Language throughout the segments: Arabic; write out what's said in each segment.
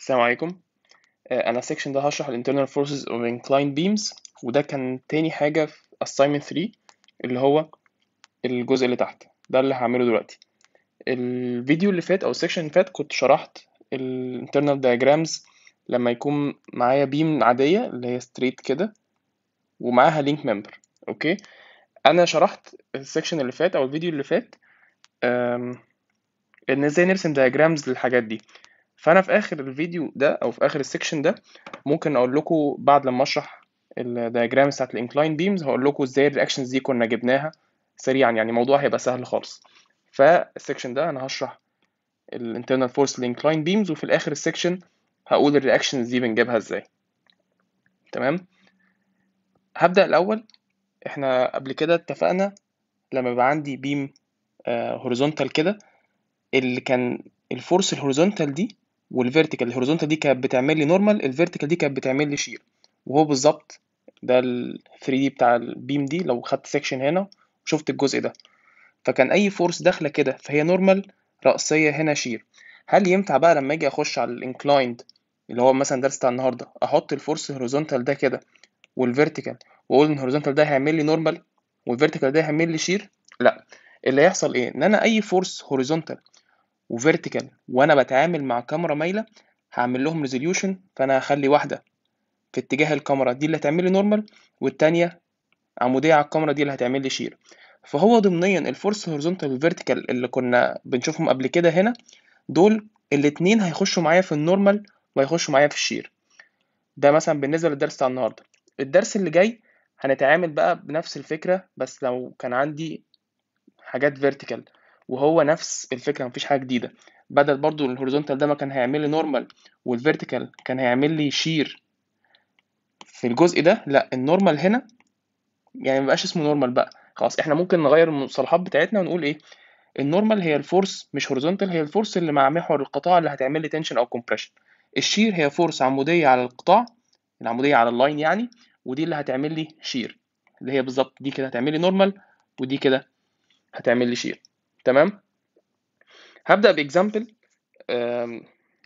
السلام عليكم. آه، أنا ال section ده هشرح ال internal forces of inclined beams وده كان تاني حاجة في assignment 3 اللي هو الجزء اللي تحت. ده اللي هعمله دلوقتي. الفيديو اللي فات أو ال section اللي فات كنت شرحت ال internal diagrams لما يكون معايا beam عادية اللي هي straight كده ومعاها link member. okay؟ أنا شرحت ال section اللي فات أو الفيديو اللي فات إن إزاي نرسم diagrams للحاجات دي. فأنا في آخر الفيديو ده أو في آخر ال section ده ممكن أقول لكم بعد لما أشرح ال diagram بتاعت ال inclined beams هقول لكم إزاي ال reactions دي كنا جبناها سريعا يعني الموضوع هيبقى سهل خالص. فال section ده أنا هشرح ال internal force ال inclined beams وفي الآخر ال section هقول ال reactions دي بنجيبها إزاي. تمام؟ هبدأ الأول. إحنا قبل كده اتفقنا لما يبقى عندي beam horizontal كده اللي كان الفورس الهوريزونتال دي والفيرتيكال الهوريزونتال دي كانت بتعمل لي normal ال vertical دي كانت بتعمل لي shear وهو بالظبط ده ال 3 دي بتاع ال beam دي لو خدت section هنا وشفت الجزء ده. فكان أي force داخلة كده فهي normal رأسية هنا shear هل ينفع بقى لما أجي أخش على ال inclined اللي هو مثلا درس بتاع النهارده أحط ال force ال horizontal ده كده وال vertical وأقول إن ال horizontal ده هيعمل لي normal وال vertical ده هيعمل لي shear لا. اللي هيحصل إيه؟ إن أنا أي force horizontal و vertical وأنا بتعامل مع كمرة مايلة هعمل لهم resolution فأنا هخلي واحدة في اتجاه الكمرة دي اللي هتعمل لي normal والتانية عمودية على الكمرة دي اللي هتعمل لي shear فهو ضمنيا ال force horizontal وال vertical اللي كنا بنشوفهم قبل كده هنا دول الاتنين هيخشوا معايا في ال normal وهيخشوا معايا في ال shear. ده مثلا بالنسبة للدرس بتاع النهاردة. الدرس اللي جاي هنتعامل بقى بنفس الفكرة بس لو كان عندي حاجات vertical وهو نفس الفكرة مفيش حاجة جديدة. بدل برضو ال horizontal ده ما كان هيعمل لي normal وال vertical كان هيعمل لي shear في الجزء ده لا ال normal هنا يعني مبقاش اسمه normal بقى. خلاص إحنا ممكن نغير المصطلحات بتاعتنا ونقول إيه؟ ال normal هي ال force مش horizontal هي ال force اللي مع محور القطاع اللي هتعمل لي tension أو compression ال shear هي force عمودية على القطاع العمودية على ال line يعني ودي اللي هتعمل لي shear اللي هي بالظبط دي كده هتعمل لي normal ودي كده هتعمل لي shear تمام؟ هبدأ ب example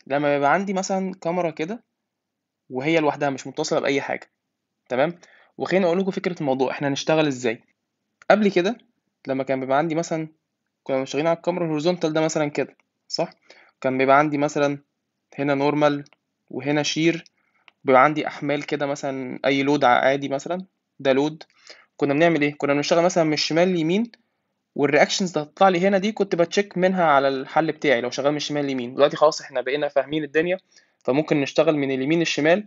لما يبقى عندي مثلا كمرة كده وهي لوحدها مش متصلة بأي حاجة تمام؟ وخليني أقول لكم فكرة الموضوع إحنا هنشتغل إزاي؟ قبل كده لما كان بيبقى عندي مثلا كنا مشتغلين على الكمرة ال horizontal ده مثلا كده صح؟ كان بيبقى عندي مثلا هنا normal وهنا shear بيبقى عندي أحمال كده مثلا أي load عادي مثلا ده load كنا بنعمل إيه؟ كنا بنشتغل مثلا من الشمال ليمين وال reactions اللي هتطلع لي هنا دي كنت بت check منها على الحل بتاعي لو شغال من الشمال ليمين دلوقتي خلاص إحنا بقينا فاهمين الدنيا فممكن نشتغل من اليمين للشمال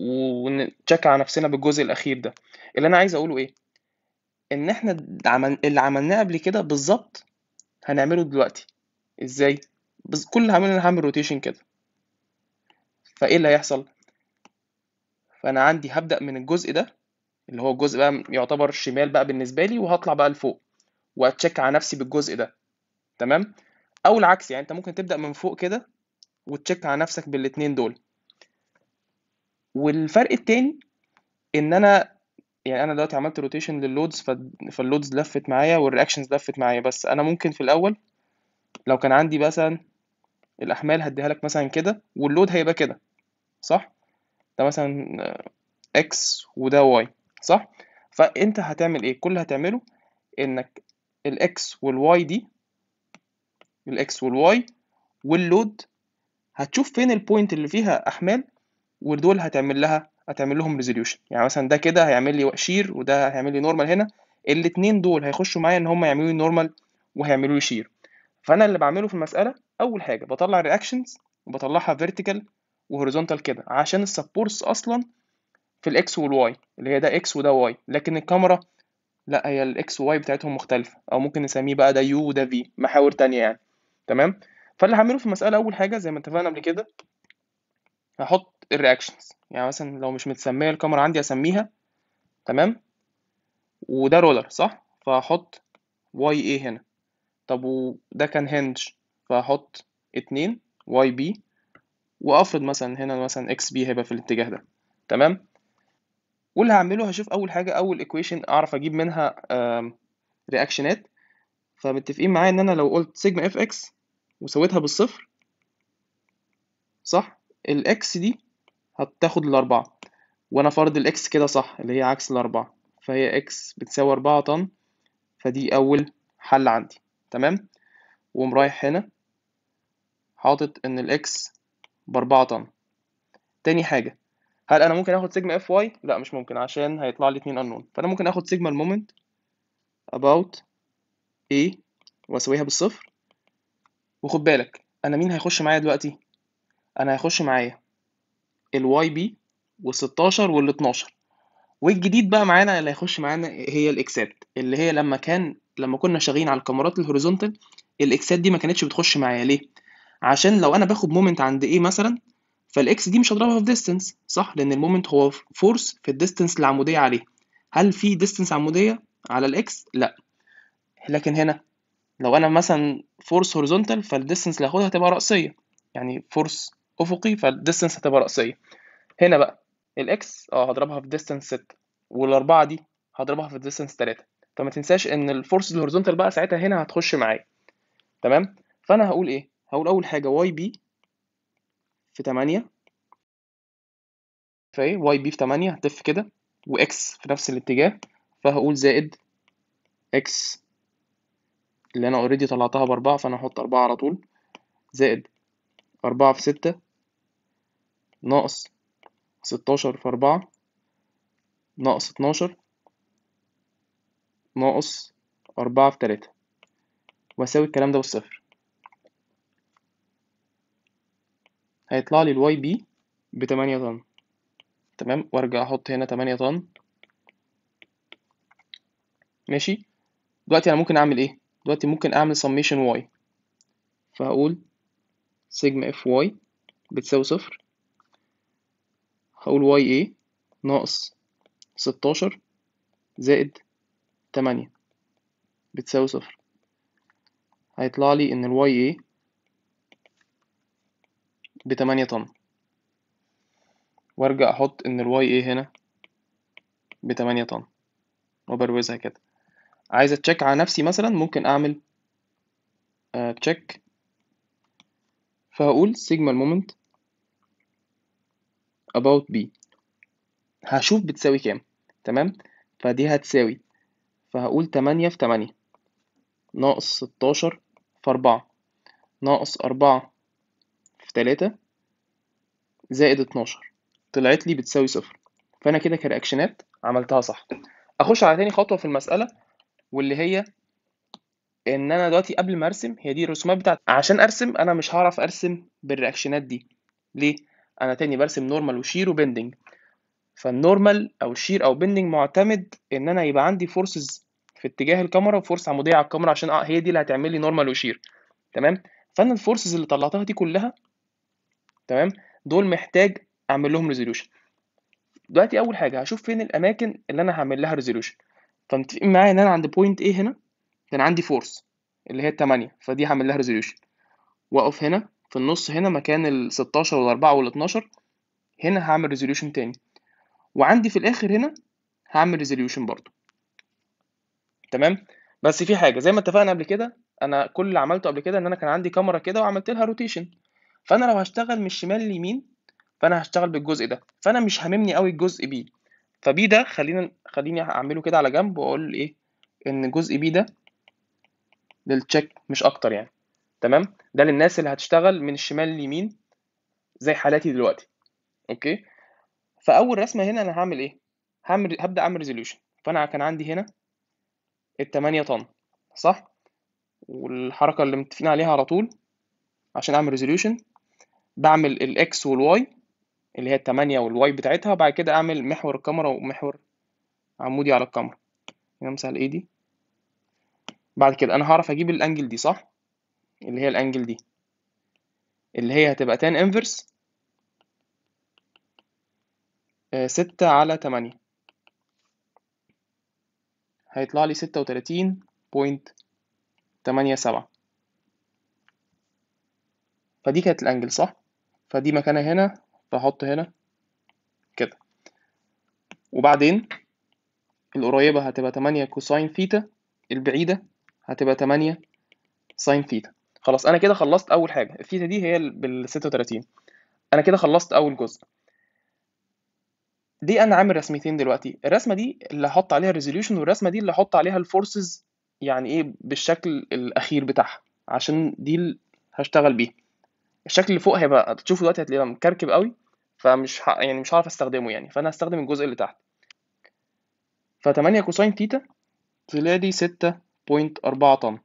ونت check على نفسنا بالجزء الأخير ده. اللي أنا عايز أقوله إيه؟ إن إحنا عمل... اللي عملناه قبل كده بالظبط هنعمله دلوقتي. إزاي؟ بس كل اللي هعمله أنا هعمل rotation كده. فإيه اللي هيحصل؟ فأنا عندي هبدأ من الجزء ده اللي هو الجزء بقى يعتبر شمال بقى بالنسبة لي وهطلع بقى لفوق. وات check على نفسي بالجزء ده. تمام؟ أو العكس يعني أنت ممكن تبدأ من فوق كده وت check على نفسك بالاتنين دول. والفرق التاني إن أنا يعني أنا دلوقتي عملت rotation لل loads فال loads لفت معايا وال reactions لفت معايا. بس أنا ممكن في الأول لو كان عندي مثلا الأحمال هديها لك مثلا كده وال load هيبقى كده صح؟ ده مثلا X وده Y صح؟ فأنت هتعمل إيه؟ كل اللي هتعمله إنك الاكس والواي دي الاكس والواي واللود هتشوف فين ال point اللي فيها أحمال ودول هتعمل لها هتعمل لهم resolution يعني مثلا ده كده هيعمل لي shear وده هيعمل لي normal هنا. الاتنين دول هيخشوا معايا إن هم يعملوا لي normal وهيعملوا لي shear فأنا اللي بعمله في المسألة أول حاجة بطلع reactions وبطلعها vertical و horizontal كده عشان ال supports أصلا في ال X وال Y اللي هي ده X وده Y لكن الكمرة لا هي ال X و Y بتاعتهم مختلفة أو ممكن نسميه بقى ده U وده V محاور تانية يعني. تمام؟ فاللي هعمله في المسألة أول حاجة زي ما اتفقنا قبل كده هحط ال reactions يعني مثلا لو مش متسمية الكمرة عندي أسميها تمام؟ وده roller صح؟ فهحط Y A هنا. طب وده كان hinge فهحط اتنين Y B وأفرض مثلا هنا مثلا X B هيبقى في الاتجاه ده. تمام؟ واللي هعمله هشوف أول حاجة أول equation أعرف أجيب منها reaction ات فمتفقين معايا إن أنا لو قلت sigma F X وسويتها بالصفر صح؟ ال X دي هتاخد الأربعة وأنا فارض ال X كده صح اللي هي عكس الأربعة فهي X بتساوي أربعة طن فدي أول حل عندي. تمام؟ وقوم رايح هنا حاطط إن ال X بأربعة طن. تاني حاجة هل أنا ممكن آخد sigma FY؟ لأ مش ممكن عشان هيطلع لي اتنين unknown. فأنا ممكن آخد sigma ال moment about A وأساويها بالصفر. وخد بالك أنا مين هيخش معايا دلوقتي؟ أنا هيخش معايا ال YB والستاشر والاتناشر والجديد بقى معانا اللي هيخش معانا هي ال X ات اللي هي لما كان لما كنا شغالين على الكمرات ال horizontal ال X ات دي ما كانتش بتخش معايا. ليه؟ عشان لو أنا باخد moment عند A مثلا فال X دي مش هضربها في distance صح؟ لأن ال moment هو force في ال distance العمودية عليه. هل في distance عمودية على ال X؟ لا. لكن هنا لو أنا مثلا force horizontal فال distance اللي هاخدها هتبقى رأسية. يعني force أفقي فال distance هتبقى رأسية. هنا بقى ال X آه هضربها في distance 6 والأربعة دي هضربها في distance 3 فما تنساش إن ال force ال horizontal بقى ساعتها هنا هتخش معايا. تمام؟ فأنا هقول إيه؟ هقول أول حاجة YB في 8 فايه YB في 8 هتلف كده و X في نفس الاتجاه. فهقول زائد X اللي أنا already طلعتها بأربعة فأنا هحط أربعة على طول. زائد أربعة في ستة ناقص ستاشر في أربعة ناقص اتناشر ناقص أربعة في تلاتة. وأساوي الكلام ده بالصفر. هيطلع لي ال YB بتمانية طن. تمام؟ وارجع أحط هنا تمانية طن. ماشي؟ دلوقتي أنا ممكن اعمل إيه؟ دلوقتي ممكن اعمل summation Y فهقول sigma FY بتساوي صفر. هقول YA ناقص ستاشر زائد تمانية بتساوي صفر. هيطلع لي ان ال YA بتمانية طن. وارجع أحط ان ال YA هنا بتمانية طن. وأبروزها كده. عايز ا check على نفسي مثلا ممكن اعمل check فهقول sigma ال moment about B. هشوف بتساوي كام. تمام؟ فدي هتساوي. فهقول تمانية في تمانية. ناقص ستاشر في أربعة. ناقص أربعة في تلاتة زائد اتناشر. طلعت لي بتساوي صفر. فأنا كده ك reactions ات عملتها صح. أخش على تاني خطوة في المسألة واللي هي إن أنا دلوقتي قبل ما أرسم هي دي الرسومات بتاعتي عشان أرسم أنا مش هعرف أرسم بال reactions ات دي. ليه؟ أنا تاني برسم normal و shear و bending. فال normal أو ال shear أو bending معتمد إن أنا يبقى عندي forces في اتجاه الكمرة و force عمودية على الكمرة عشان هي دي اللي هتعمل لي normal و shear. تمام؟ فأنا ال forces اللي طلعتها دي كلها تمام؟ دول محتاج أعمل لهم resolution دلوقتي أول حاجة هشوف فين الأماكن اللي أنا هعمل لها resolution فمتفقين معايا إن أنا عند point A هنا كان عندي force اللي هي التمانية فدي هعمل لها resolution وأقف هنا في النص هنا مكان ال 16 وال 4 وال 12 هنا هعمل resolution تاني. وعندي في الآخر هنا هعمل resolution برضو تمام؟ بس في حاجة زي ما اتفقنا قبل كده أنا كل اللي عملته قبل كده إن أنا كان عندي كمرة كده وعملت لها rotation فأنا لو هشتغل من الشمال لليمين فأنا هشتغل بالجزء ده. فأنا مش هاممني قوي الجزء B ف B ده خلينا خليني أعمله كده على جنب وأقول إيه إن جزء B ده لل check مش أكتر يعني. تمام؟ ده للناس اللي هتشتغل من الشمال لليمين زي حالاتي دلوقتي. okay؟ فأول رسمة هنا أنا هعمل إيه؟ هعمل هبدأ أعمل resolution فأنا كان عندي هنا التمانية طن صح؟ والحركة اللي متفقين عليها على طول عشان أعمل resolution بعمل ال X وال Y اللي هي التمانية وال Y بتاعتها وبعد كده أعمل محور الكمرة ومحور عمودي على الكمرة. نمسح ال A دي؟ بعد كده أنا هعرف أجيب ال angle دي صح؟ اللي هي ال angle دي. اللي هي هتبقى tan inverse ستة على تمانية. هيطلع لي ستة وتلاتين point تمانية سبعة. فدي كانت ال angle صح؟ فدي مكانها هنا فهحط هنا كده. وبعدين القريبة هتبقى تمانية cosine theta البعيدة هتبقى تمانية sine theta خلاص أنا كده خلصت أول حاجة. الثيتا دي هي بالستة وتلاتين. أنا كده خلصت أول جزء. دي أنا عامل رسمتين دلوقتي. الرسمة دي اللي هحط عليها ال resolution والرسمة دي اللي هحط عليها ال forces يعني إيه بالشكل الأخير بتاعها عشان دي هشتغل بيها. الشكل اللي فوق هيبقى تشوفه دلوقتي هتلاقيه مكركب قوي فمش ه... يعني مش هعرف أستخدمه يعني. فأنا هستخدم الجزء اللي تحت. ف8 cosine theta طلع لي 6.4 طن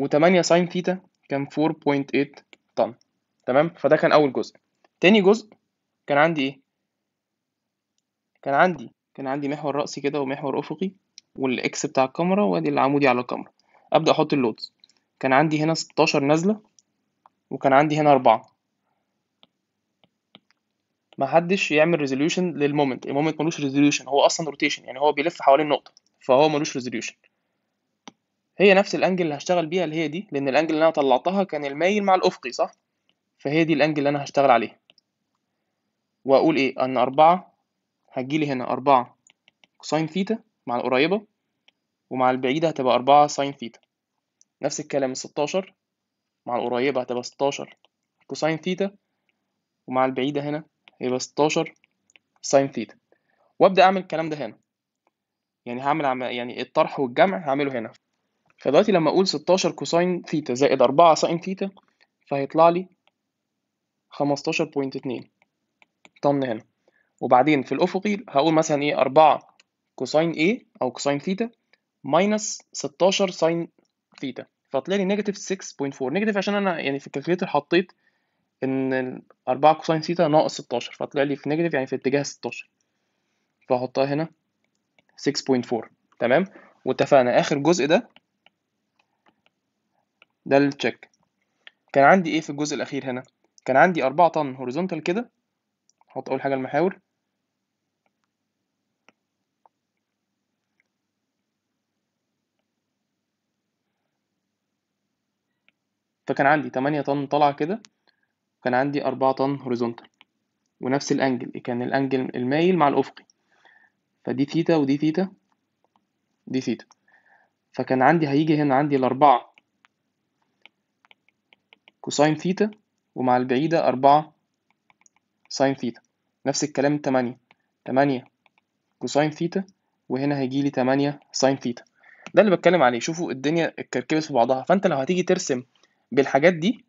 و8 sine theta كان 4.8 طن تمام؟ فده كان أول جزء. تاني جزء كان عندي إيه؟ كان عندي كان عندي محور رأسي كده ومحور أفقي وال X بتاع الكمرة وأدي العمودي على الكمرة. أبدأ أحط ال loads. كان عندي هنا 16 نازلة. وكان عندي هنا أربعة. محدش يعمل resolution لل moment ال moment ملوش resolution هو أصلا rotation يعني هو بيلف حوالين نقطة فهو ملوش ريزوليوشن هي نفس ال angle اللي هشتغل بيها اللي هي دي لأن ال angle اللي أنا طلعتها كان المايل مع الأفقي صح؟ فهي دي ال angle اللي أنا هشتغل عليها. وأقول إيه؟ أن أربعة هتجيلي هنا أربعة cosine theta مع القريبة ومع البعيدة هتبقى أربعة sine theta نفس الكلام الستاشر مع القريبة هتبقى ستاشر. cosine theta ومع البعيدة هنا هيبقى ستاشر sine theta وأبدأ أعمل الكلام ده هنا. يعني هعمل عم... يعني الطرح والجمع هعمله هنا. فدلوقتي لما أقول ستاشر cosine theta زائد أربعة sine theta فهيطلع لي خمستاشر point اتنين. طن هنا. وبعدين في الأفقي هقول مثلا إيه أربعة cosine A أو cosine theta minus ستاشر sine theta فطلع لي negative 6.4 negative عشان أنا يعني في ال calculator حطيت إن أربعة cosine theta ناقص ستاشر. فطلع لي في negative يعني في اتجاه ستاشر. فهحطها هنا 6.4 تمام؟ واتفقنا. آخر جزء ده ده ال check كان عندي إيه في الجزء الأخير هنا؟ كان عندي أربعة طن horizontal كده. هحط أول حاجة المحاور. فكان عندي 8 طن طالعة كده وكان عندي 4 طن horizontal ونفس ال angle كان ال angle المايل مع الأفقي. فدي ثيتا ودي ثيتا دي ثيتا. فكان عندي هيجي هنا عندي الأربعة cosine theta ومع البعيدة أربعة sine theta. نفس الكلام التمانية تمانية cosine theta وهنا هيجيلي تمانية sine theta. ده اللي بتكلم عليه. شوفوا الدنيا اتكركبت في بعضها. فأنت لو هتيجي ترسم بالحاجات دي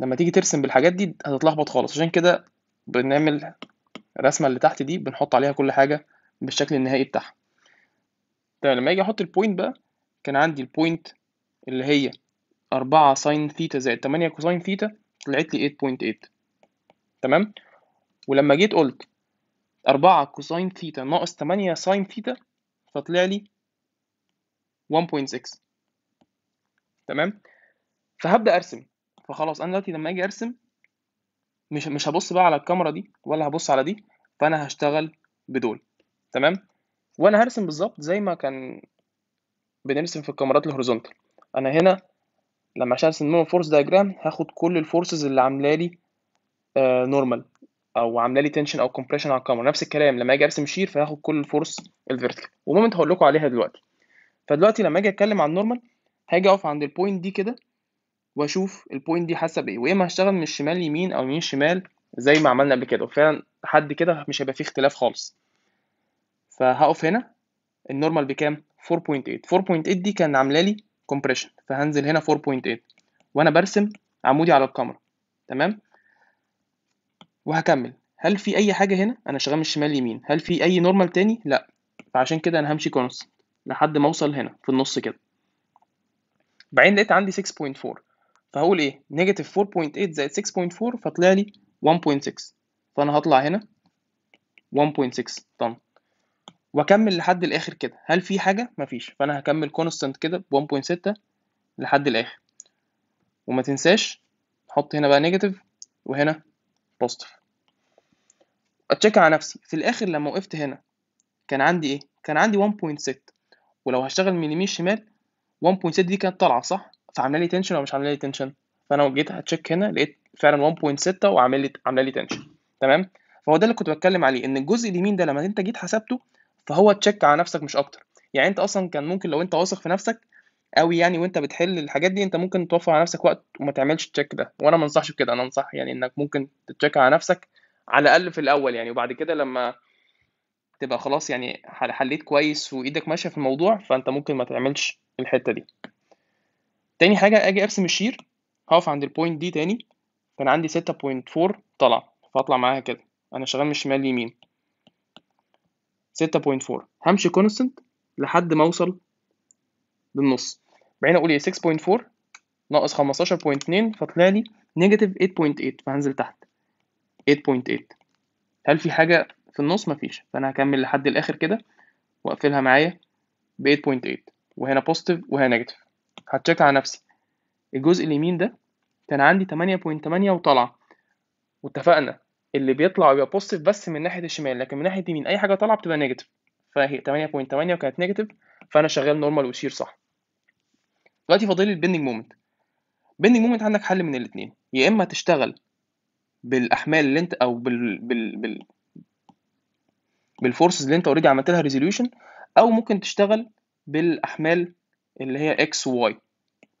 لما تيجي ترسم بالحاجات دي هتتلخبط خالص. عشان كده بنعمل الرسمة اللي تحت دي بنحط عليها كل حاجة بالشكل النهائي بتاعها. طيب لما أجي أحط ال point بقى كان عندي ال point اللي هي أربعة sine theta زائد تمانية cosine theta طلعت لي 8.8 تمام؟ ولما جيت قلت أربعة cosine theta ناقص تمانية sine theta فطلع لي 1.6 تمام؟ فهبدأ أرسم. فخلاص أنا دلوقتي لما أجي أرسم مش مش هبص بقى على الكمرة دي ولا هبص على دي فأنا هشتغل بدول. تمام؟ وأنا هرسم بالظبط زي ما كان بنرسم في الكمرات ال horizontal. أنا هنا لما عشان أرسم normal force diagram هاخد كل ال forces اللي عاملة لي normal أو عاملة لي tension أو compression على الكمرة. نفس الكلام لما أجي أرسم shear فهاخد كل ال force ال vertical و moment هقول لكم عليها دلوقتي. فدلوقتي لما أجي أتكلم عن ال normal هاجي اقف عند ال point دي كده واشوف ال point دي حاسة بإيه. واما هشتغل من الشمال يمين أو يمين شمال زي ما عملنا قبل كده. وفعلا لحد كده مش هيبقى فيه اختلاف خالص. فهقف هنا. ال normal بكام 4.8 4.8 دي كان عاملة لي compression فهنزل هنا 4.8 وأنا برسم عمودي على الكمرة تمام؟ وهكمل. هل في أي حاجة هنا؟ أنا شغال من الشمال يمين. هل في أي normal تاني؟ لا. فعشان كده أنا همشي const لحد ما أوصل هنا في النص كده. بعدين لقيت عندي 6.4 فهقول إيه؟ negative 4.8 زائد 6.4 فطلع لي 1.6 فأنا هطلع هنا 1.6 طن. وأكمل لحد الآخر كده. هل في حاجة؟ مفيش. فأنا هكمل constant كده ب 1.6 لحد الآخر. وما تنساش حط هنا بقى negative وهنا positive أ check على نفسي. في الآخر لما وقفت هنا كان عندي إيه؟ كان عندي 1.6 ولو هشتغل من شمال 1.6 دي كانت طالعة صح؟ فعاملة لي tension ولا مش عاملة لي tension فأنا جيت ه check هنا لقيت فعلا 1.6 وعامل لي عاملة لي tension تمام؟ فهو ده اللي كنت بتكلم عليه إن الجزء اليمين ده لما أنت جيت حسبته فهو check على نفسك مش أكتر. يعني أنت أصلا كان ممكن لو أنت واثق في نفسك قوي يعني وأنت بتحل الحاجات دي أنت ممكن توفر على نفسك وقت وما تعملش ال check ده. وأنا ما أنصحش بكده أنا أنصح يعني إنك ممكن تت check على نفسك على الأقل في الأول يعني. وبعد كده لما تبقى خلاص يعني حل- حليت كويس وإيدك ماشية في الموضوع فأنت ممكن ما تعملش الحتة دي. تاني حاجة آجي أرسم ال shear. هقف عند ال point دي تاني. كان عندي 6.4 طلع فأطلع معاها كده. أنا شغال من الشمال ليمين 6.4 همشي constant لحد ما أوصل للنص. بعدين أقول إيه؟ 6.4 ناقص 15.2 فطلع لي negative 8.8 فهنزل تحت. 8.8 هل في حاجة في النص مفيش. فأنا هكمل لحد الآخر كده وأقفلها معايا ب 8.8 وهنا positive وهنا negative ه check على نفسي. الجزء اليمين ده كان عندي 8.8 وطلع. واتفقنا اللي بيطلع بيبقى positive بس من ناحية الشمال لكن من ناحية اليمين أي حاجة طالعة بتبقى negative فهي 8.8 وكانت negative فأنا شغال normal و shear صح. دلوقتي فاضل لي ال bending moment bending moment عندك حل من الاثنين يا إما تشتغل بالأحمال اللي أنت أو بال بال بال بال forces اللي انت already عملت لها resolution أو ممكن تشتغل بالأحمال اللي هي x و y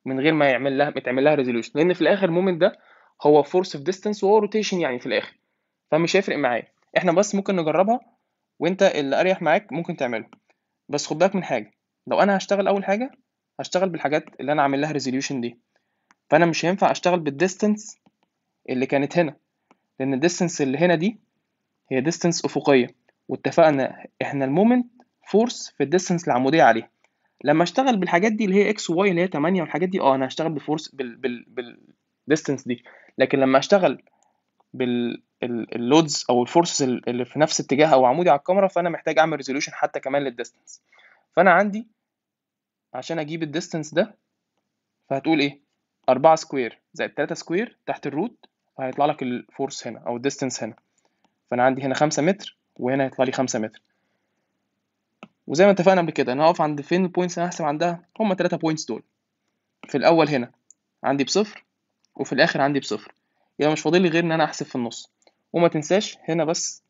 من غير ما يعمل لها يتعمل لها resolution لأن في الآخر ال moment ده هو force في distance وهو rotation يعني في الآخر. فمش هيفرق معايا. إحنا بس ممكن نجربها وأنت اللي أريح معاك ممكن تعمله. بس خد بالك من حاجة. لو أنا هشتغل أول حاجة هشتغل بالحاجات اللي أنا عامل لها resolution دي. فأنا مش هينفع أشتغل بال distance اللي كانت هنا. لأن ال distance اللي هنا دي هي distance أفقية. واتفقنا إحنا ال moment force في ال distance العموديه عليها. لما أشتغل بالحاجات دي اللي هي x و y اللي هي 8 والحاجات دي آه أنا هشتغل بال force بال بال بال distance دي. لكن لما أشتغل بال loads أو ال forces اللي في نفس اتجاه أو عمودي على الكمرة فأنا محتاج أعمل resolution حتى كمان لل distance فأنا عندي عشان أجيب ال distance ده فهتقول إيه؟ 4 square زائد 3 square تحت ال root فهيطلع لك ال force هنا أو ال distance هنا. فأنا عندي هنا 5 متر وهنا هيطلع لي 5 متر. وزي ما اتفقنا قبل كده أنا هقف عند فين ال points اللي أنا هحسب عندها؟ هما 3 points دول. في الأول هنا عندي بصفر وفي الآخر عندي بصفر. يبقى مش فاضل لي غير إن أنا أحسب في النص. وما تنساش هنا بس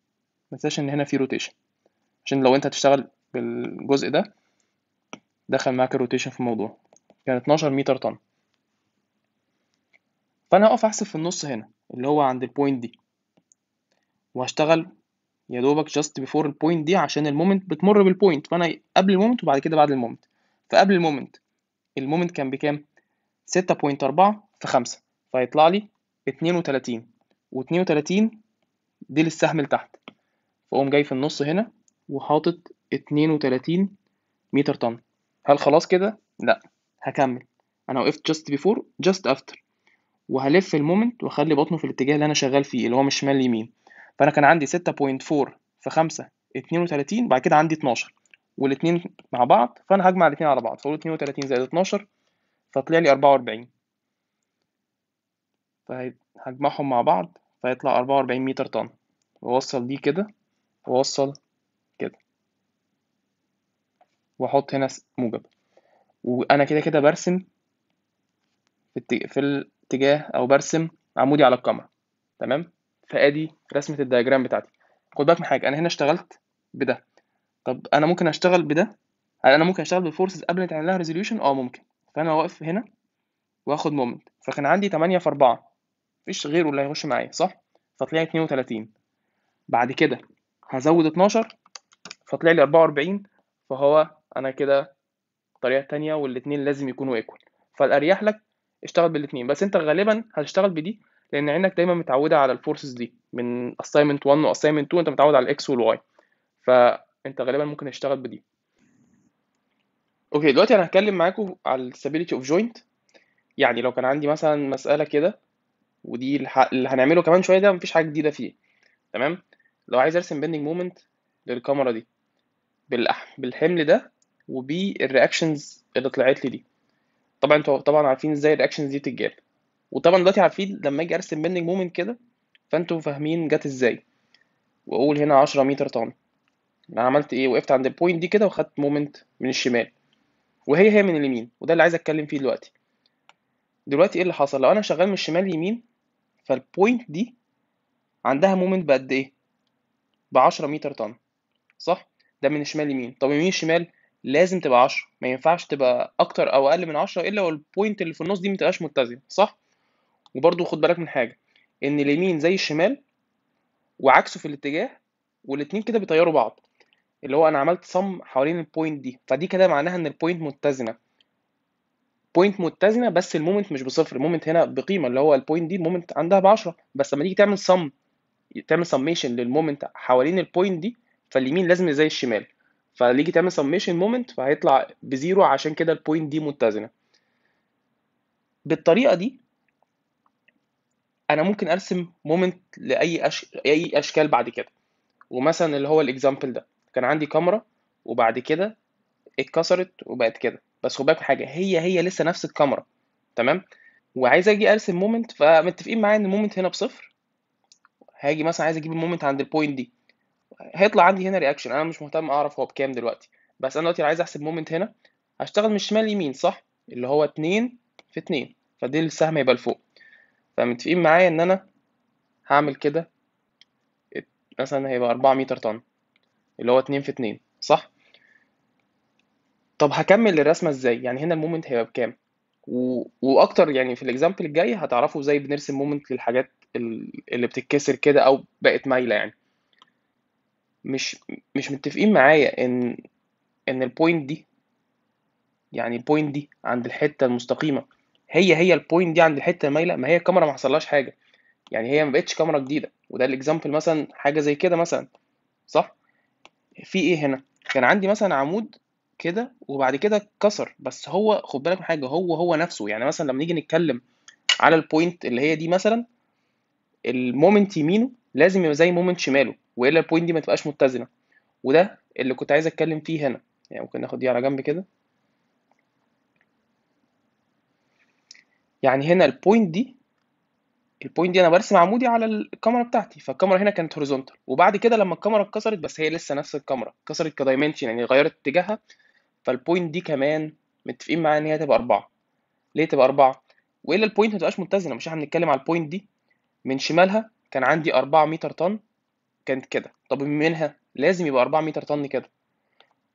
ما تنساش إن هنا في rotation عشان لو أنت هتشتغل بالجزء ده دخل معاك ال rotation في الموضوع. كان 12 متر طن. فأنا هقف أحسب في النص هنا اللي هو عند ال point دي. وهشتغل يا دوبك just before ال point دي عشان ال moment بتمر بال point فأنا قبل ال moment وبعد كده بعد ال moment. فقبل ال moment ال moment كان بكام؟ 6.4 في 5 فهيطلع لي 32 و32 دي للسهم لتحت فأقوم جاي في النص هنا وحاطط 32 متر طن. هل خلاص كده؟ لا. هكمل. أنا وقفت just before just after وهلف ال moment وأخلي بطنه في الاتجاه اللي أنا شغال فيه اللي هو من شمال ليمين فأنا كان عندي 6.4 في 5 32 بعد كده عندي 12 والاتنين مع بعض فأنا هجمع الاتنين على بعض فأقول 32 زائد 12 فطلع لي 44 فهجمعهم مع بعض فيطلع 44 متر طن. واوصل دي كده واوصل كده. وأحط هنا موجب. وأنا كده كده برسم في الاتجاه أو برسم عمودي على الكاميرا تمام؟ فادي رسمة الدياجرام بتاعتي. خد بالك من حاجة أنا هنا اشتغلت بده. طب أنا ممكن أشتغل بده؟ هل أنا ممكن أشتغل بال forces قبل ما تعمل لها resolution آه ممكن. فأنا واقف هنا وآخد moment فكان عندي 8 في 4 مفيش غيره اللي هيخش معايا صح؟ فطلع 32 بعد كده هزود 12 فطلع لي 44 فهو أنا كده طريقة تانية والاتنين لازم يكونوا equal فالأريح لك اشتغل بالاتنين. بس أنت غالبا هتشتغل بدي لأن عينك دايما متعودة على ال forces دي من assignment 1 و assignment 2 أنت متعود على ال x وال y فأنت غالبا ممكن تشتغل بدي. okay دلوقتي أنا هتكلم معاكم على ال stability of joint يعني لو كان عندي مثلا مسألة كده ودي اللي هنعمله كمان شوية ده مفيش حاجة جديدة فيه. تمام؟ لو عايز أرسم bending moment للكمرة دي بالحمل ده وبال reactions اللي طلعت لي دي. طبعا أنتوا طبعا عارفين إزاي ال reactions دي بتتجاب. وطبعا دلوقتي عارفين لما أجي أرسم bending moment كده فأنتوا فاهمين جت إزاي. وأقول هنا 10 متر طن. أنا عملت إيه؟ وقفت عند ال point دي كده وخدت moment من الشمال. وهي هي من اليمين وده اللي عايز أتكلم فيه دلوقتي. دلوقتي إيه اللي حصل؟ لو أنا شغال من الشمال يمين فال point دي عندها moment بقد إيه؟ ب 10 متر طن. صح؟ ده من الشمال يمين طب يمين الشمال لازم تبقى 10 ما ينفعش تبقى أكتر أو أقل من 10 إلا وال point اللي في النص دي ما تبقاش متزنة. صح؟ وبرضو خد بالك من حاجة إن اليمين زي الشمال وعكسه في الاتجاه والاتنين كده بيطيروا بعض. اللي هو أنا عملت sum حوالين ال point دي فدي كده معناها إن ال point متزنة. point متزنة بس ال moment مش بصفر ال moment هنا بقيمة اللي هو ال point دي ال moment عندها ب 10 بس لما تيجي تعمل sum تعمل summation لل moment حوالين ال point دي فاليمين لازم زي الشمال. فليجي تعمل summation moment فهيطلع ب zero عشان كده ال point دي متزنة. بالطريقة دي أنا ممكن أرسم moment لأي أش... أي أشكال بعد كده. ومثلا اللي هو ال example ده. كان عندي كمرة وبعد كده اتكسرت وبقت كده. بس خد بالك حاجة هي هي لسه نفس الكمرة. تمام؟ وعايز أجي أرسم moment فمتفقين معايا إن ال moment هنا بصفر. هاجي مثلا عايز أجيب ال moment عند ال point دي. هيطلع عندي هنا reaction أنا مش مهتم أعرف هو بكام دلوقتي. بس أنا دلوقتي عايز أحسب moment هنا هشتغل من الشمال يمين صح؟ اللي هو 2 في 2 فدي السهم يبقى لفوق. فمتفقين معايا إن أنا هعمل كده مثلا هيبقى 4 متر طن اللي هو 2 في 2 صح؟ طب هكمل الرسمة إزاي؟ يعني هنا ال moment هيبقى بكام؟ و... وأكتر يعني في ال example الجاي هتعرفوا إزاي بنرسم moment للحاجات اللي بتتكسر كده أو بقت مايلة يعني. مش مش متفقين معايا إن إن ال point دي يعني ال point دي عند الحتة المستقيمة هي هي ال point دي عند الحتة المايلة ما هي الكمرة ما حصلهاش حاجة. يعني هي ما بقتش كمرة جديدة. وده ال example مثلا حاجة زي كده مثلا صح؟ في إيه هنا؟ كان عندي مثلا عمود كده وبعد كده اتكسر. بس هو خد بالك من حاجة هو هو نفسه. يعني مثلا لما نيجي نتكلم على ال point اللي هي دي مثلا ال moment يمينه لازم يبقى زي moment شماله وإلا ال point دي ما تبقاش متزنة. وده اللي كنت عايز أتكلم فيه هنا. يعني ممكن ناخد دي على جنب كده. يعني هنا ال point دي ال point دي أنا برسم عمودي على الكمرة بتاعتي فالكمرة هنا كانت horizontal وبعد كده لما الكمرة اتكسرت بس هي لسه نفس الكمرة اتكسرت ك dimension يعني غيرت اتجاهها فال point دي كمان متفقين معايا إن هي تبقى أربعة. ليه تبقى أربعة؟ وإلا ال point متبقاش متزنة مش إحنا بنتكلم على ال point دي. من شمالها كان عندي 4 متر طن كانت كده. طب منها لازم يبقى 4 متر طن كده.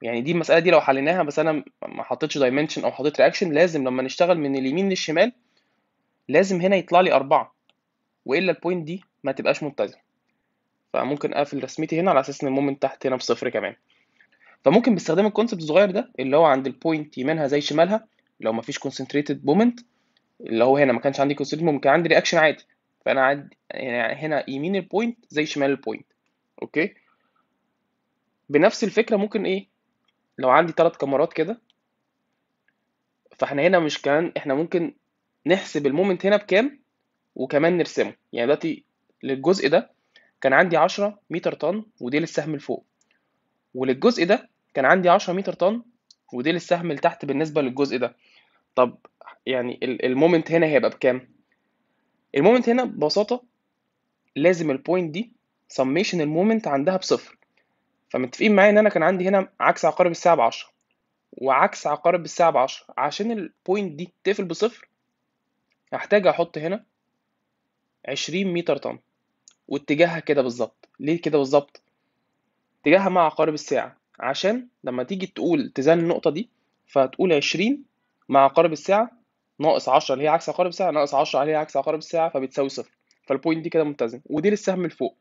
يعني دي المسألة دي لو حليناها بس أنا ما حطيتش dimension أو حطيت reaction لازم لما نشتغل من اليمين للشمال لازم هنا يطلع لي أربعة وإلا ال point دي ما تبقاش متزنة فممكن أقفل رسمتي هنا على أساس إن ال moment تحت هنا بصفر كمان. فممكن باستخدام ال concept الصغير ده اللي هو عند ال point يمينها زي شمالها لو ما فيش concentrated moment اللي هو هنا ما كانش عندي concentrated moment كان عندي reaction عادي. فأنا عندي هنا يمين ال point زي شمال ال point okay؟ بنفس الفكرة ممكن إيه؟ لو عندي ثلاث كمرات كده فإحنا هنا مش كمان إحنا ممكن نحسب ال moment هنا بكام وكمان نرسمه. يعني دلوقتي للجزء ده كان عندي 10 متر طن وديل السهم لفوق. وللجزء ده كان عندي 10 متر طن وديل السهم لتحت بالنسبة للجزء ده. طب يعني ال moment هنا هيبقى بكام؟ ال moment هنا ببساطة لازم ال point دي summation ال moment عندها بصفر. فمتفقين معايا إن أنا كان عندي هنا عكس عقارب الساعة بعشرة وعكس عقارب الساعة بعشرة عشان ال point دي تقفل بصفر هحتاج أحط هنا عشرين متر طن واتجاهها كده بالظبط. ليه كده بالظبط؟ اتجاهها مع عقارب الساعة عشان لما تيجي تقول تزن النقطة دي فهتقول عشرين مع عقارب الساعة ناقص عشرة اللي هي عكس عقارب الساعة ناقص عشرة اللي هي عكس عقارب الساعة فبتساوي صفر. فال point دي كده متزن وديل السهم لفوق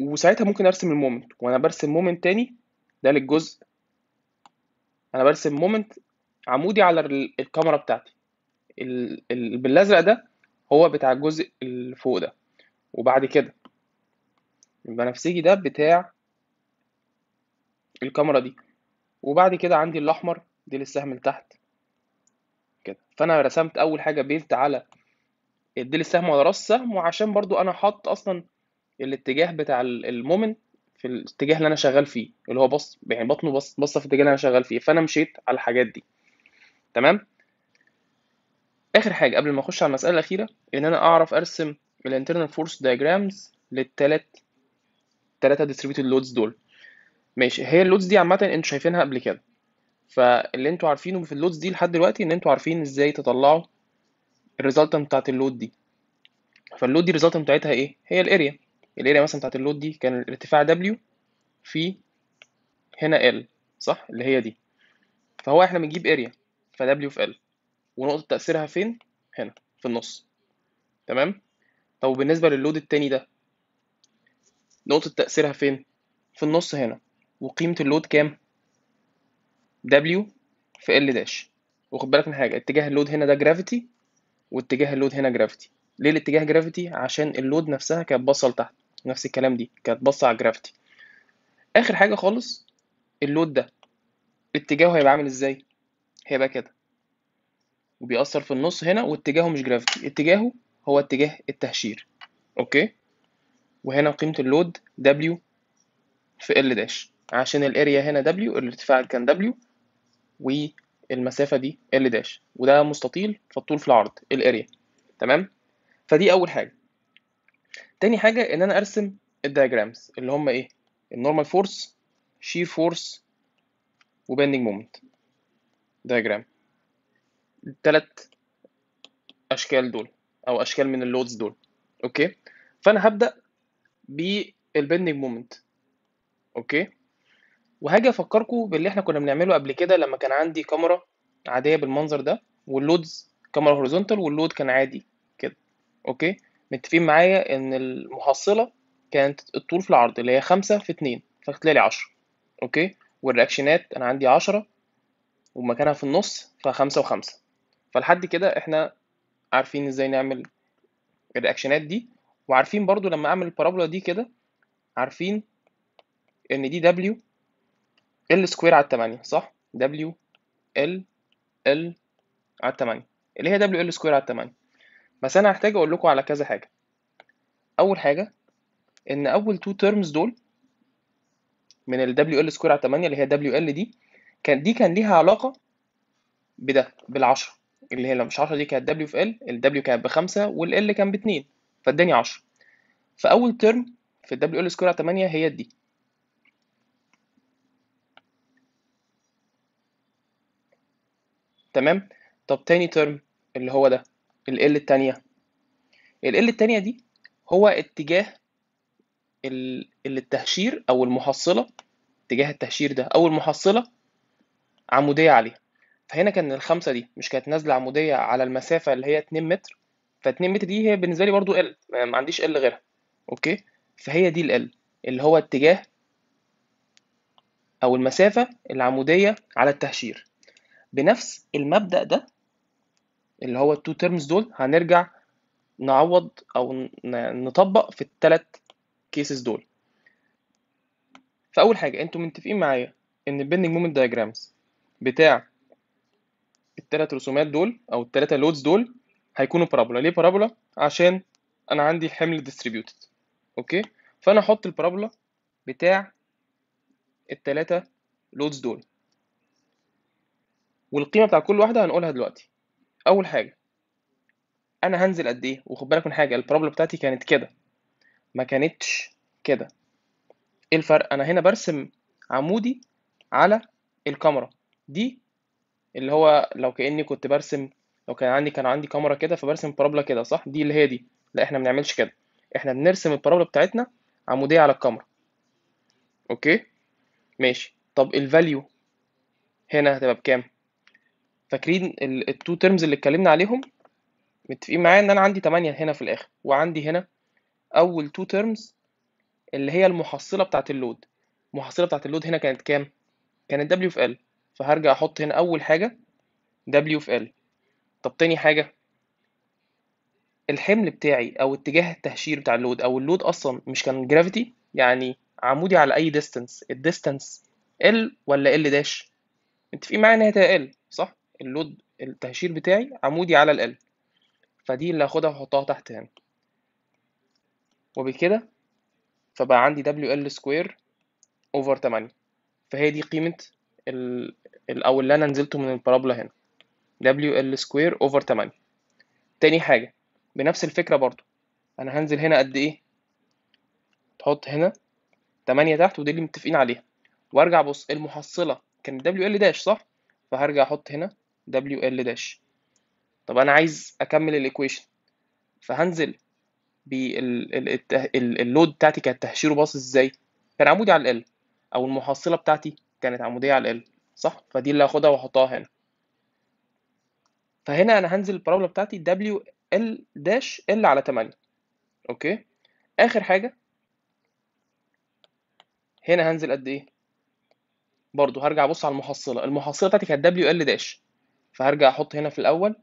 وساعتها ممكن أرسم ال moment. وأنا برسم moment تاني ده للجزء. أنا برسم moment عمودي على الكمرة بتاعتي. بالأزرق ده هو بتاع الجزء اللي فوق ده. وبعد كده البنفسجي ده بتاع الكمرة دي. وبعد كده عندي الأحمر ديل السهم اللي تحت. كده. فأنا رسمت أول حاجة based على ديل السهم ولا راس السهم وعشان برضو أنا حاطط أصلا الاتجاه بتاع ال moment في الاتجاه اللي أنا شغال فيه اللي هو بص يعني بطنه بص بصة في الاتجاه اللي أنا شغال فيه. فأنا مشيت على الحاجات دي. تمام؟ آخر حاجة قبل ما أخش على المسألة الأخيرة إن أنا أعرف أرسم ال internal force diagrams للثلاث ثلاثة distributed loads دول. ماشي. هي ال loads دي عامة أنتوا شايفينها قبل كده. فاللي أنتوا عارفينه في ال loads دي لحد دلوقتي إن أنتوا عارفين إزاي تطلعوا ال resultant بتاعت ال load دي. فال load دي ال resultant بتاعتها إيه؟ هي ال area ال area مثلا بتاعت ال load دي كان الارتفاع W في هنا L صح؟ اللي هي دي. فهو إحنا بنجيب اريا فدبليو في ال ونقطة تأثيرها فين؟ هنا في النص. تمام؟ طب بالنسبة لل load التاني ده؟ نقطة تأثيرها فين؟ في النص هنا. وقيمة ال load كام؟ W في L dash وخد بالك من حاجة؟ اتجاه ال load هنا ده gravity واتجاه ال load هنا gravity ليه الاتجاه gravity عشان ال load نفسها كانت باصة لتحت. نفس الكلام دي كانت باصة على ال gravity آخر حاجة خالص ال load ده اتجاهه هيبقى عامل إزاي؟ هيبقى كده. وبيأثر في النص هنا واتجاهه مش gravity اتجاهه هو اتجاه التهشير. okay؟ وهنا قيمة ال load W في L dash عشان ال area هنا W الارتفاع كان W والمسافة دي L dash وده مستطيل فالطول في العرض ال area. تمام؟ فدي أول حاجة. تاني حاجة إن أنا أرسم ال diagrams اللي هم إيه؟ ال normal force shear force و bending moment diagram التلات أشكال دول أو أشكال من ال loads دول. okay؟ فأنا هبدأ بال bending moment. okay؟ وهاجي أفكركم باللي إحنا كنا بنعمله قبل كده لما كان عندي كمرة عادية بالمنظر ده وال loads كمرة horizontal وال load كان عادي كده. okay؟ متفقين معايا إن المحصلة كانت الطول في العرض اللي هي خمسة في اتنين فطلع لي عشرة. okay؟ وال reactionات أنا عندي عشرة ومكانها في النص فخمسة وخمسة. فلحد كده إحنا عارفين إزاي نعمل ال reactionات دي وعارفين برضو لما اعمل ال parabola دي كده عارفين ان دي W L square على 8 صح؟ W L L على 8 اللي هي W L square على 8 بس أنا هحتاج أقول لكم على كذا حاجة. أول حاجة إن أول two terms دول من ال W L square على 8 اللي هي W L دي كان دي كان ليها علاقة بده بالعشرة. اللي هي لو مش 10 دي كانت دبليو في ال الدبليو كانت بخمسة وال L كان باتنين فاداني 10 فاول term في ال W L square على 8 هي دي. تمام؟ طب تاني term اللي هو ده ال L التانية. ال L التانية دي هو اتجاه ال التهشير أو المحصلة اتجاه التهشير ده أو المحصلة عمودية عليها. فهنا كان الخمسة دي مش كانت نازلة عمودية على المسافة اللي هي 2 متر ف 2 متر دي هي بالنسبة لي برضو ال L ما عنديش L غيرها okay؟ فهي دي ال اللي هو اتجاه أو المسافة العمودية على التهشير. بنفس المبدأ ده اللي هو ال two terms دول هنرجع نعوض أو نطبق في الثلاث cases دول. فأول حاجة أنتوا متفقين معايا إن ال bending moment diagrams بتاع الثلاث رسومات دول أو الثلاثه loads دول هيكونوا parabola ليه parabola عشان أنا عندي الحمل distributed okay؟ فأنا أحط ال parabola بتاع الثلاثه loads دول. والقيمة بتاع كل واحدة هنقولها دلوقتي. أول حاجة أنا هنزل قد إيه؟ وخد بالك من حاجة ال parabola بتاعتي كانت كده. ما كانتش كده. إيه الفرق؟ أنا هنا برسم عمودي على الكمرة. دي اللي هو لو كأني كنت برسم لو كان عندي كان عندي كمرة كده فبرسم parabola كده صح؟ دي اللي هي دي. لا إحنا ما بنعملش كده. إحنا بنرسم ال parabola بتاعتنا عمودية على الكمرة. okay؟ ماشي. طب ال value هنا هتبقى بكام؟ فاكرين ال two terms اللي اتكلمنا عليهم؟ متفقين معايا إن أنا عندي 8 هنا في الآخر وعندي هنا أول two terms اللي هي المحصلة بتاعه ال load. المحصلة بتاعه ال load هنا كانت كام؟ كانت W في L فهرجع أحط هنا أول حاجة W في L طب تاني حاجة؟ الحمل بتاعي أو اتجاه التهشير بتاع ال load أو ال load أصلا مش كان gravity يعني عمودي على أي distance ال distance L ولا L dash متفقين معايا ان هي L صح؟ ال load التهشير بتاعي عمودي على ال L فدي اللي هاخدها وأحطها تحت هنا. وبكده فبقى عندي L square over 8 فهي دي قيمة ال أو اللي أنا نزلته من ال parabola هنا. L square over 8 تاني حاجة بنفس الفكرة برضو. أنا هنزل هنا قد إيه؟ تحط هنا 8 تحت ودي اللي متفقين عليها. وأرجع بص المحصلة W L dash صح؟ فهرجع أحط هنا L dash طب أنا عايز أكمل ال equation. فهنزل بال load بتاعتي كانت تهشيره باصص إزاي؟ كان عمودي على ال L أو المحصلة بتاعتي كانت عمودية على ال L صح؟ فدي اللي هاخدها واحطها هنا. فهنا أنا هنزل ال parabola بتاعتي W L dash L على 8 okay؟ آخر حاجة. هنا هنزل قد إيه؟ برضو هرجع أبص على المحصلة. المحصلة بتاعتي كانت W L dash فهرجع أحط هنا في الأول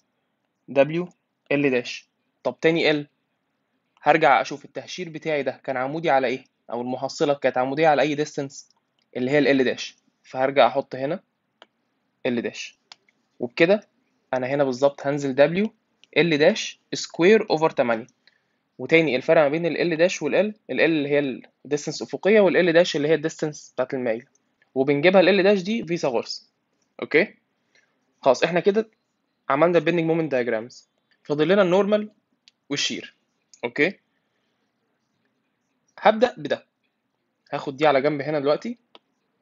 W L dash طب تاني L هرجع أشوف التهشير بتاعي ده كان عمودي على إيه؟ أو المحصلة كانت عمودية على أي distance اللي هي L dash فهرجع أحط هنا L dash وبكده أنا هنا بالظبط هنزل W L dash square over 8 وتاني الفرق ما بين L dash وال L ال L اللي هي ال distance أفقية و L dash اللي هي ال distance بتاعت المايل. وبنجيبها L dash دي فيثاغورس okay؟ خلاص إحنا كده عملنا ال bending moment diagrams فاضل لنا ال normal وال shear. okay؟ هبدأ بده. هاخد دي على جنب هنا دلوقتي.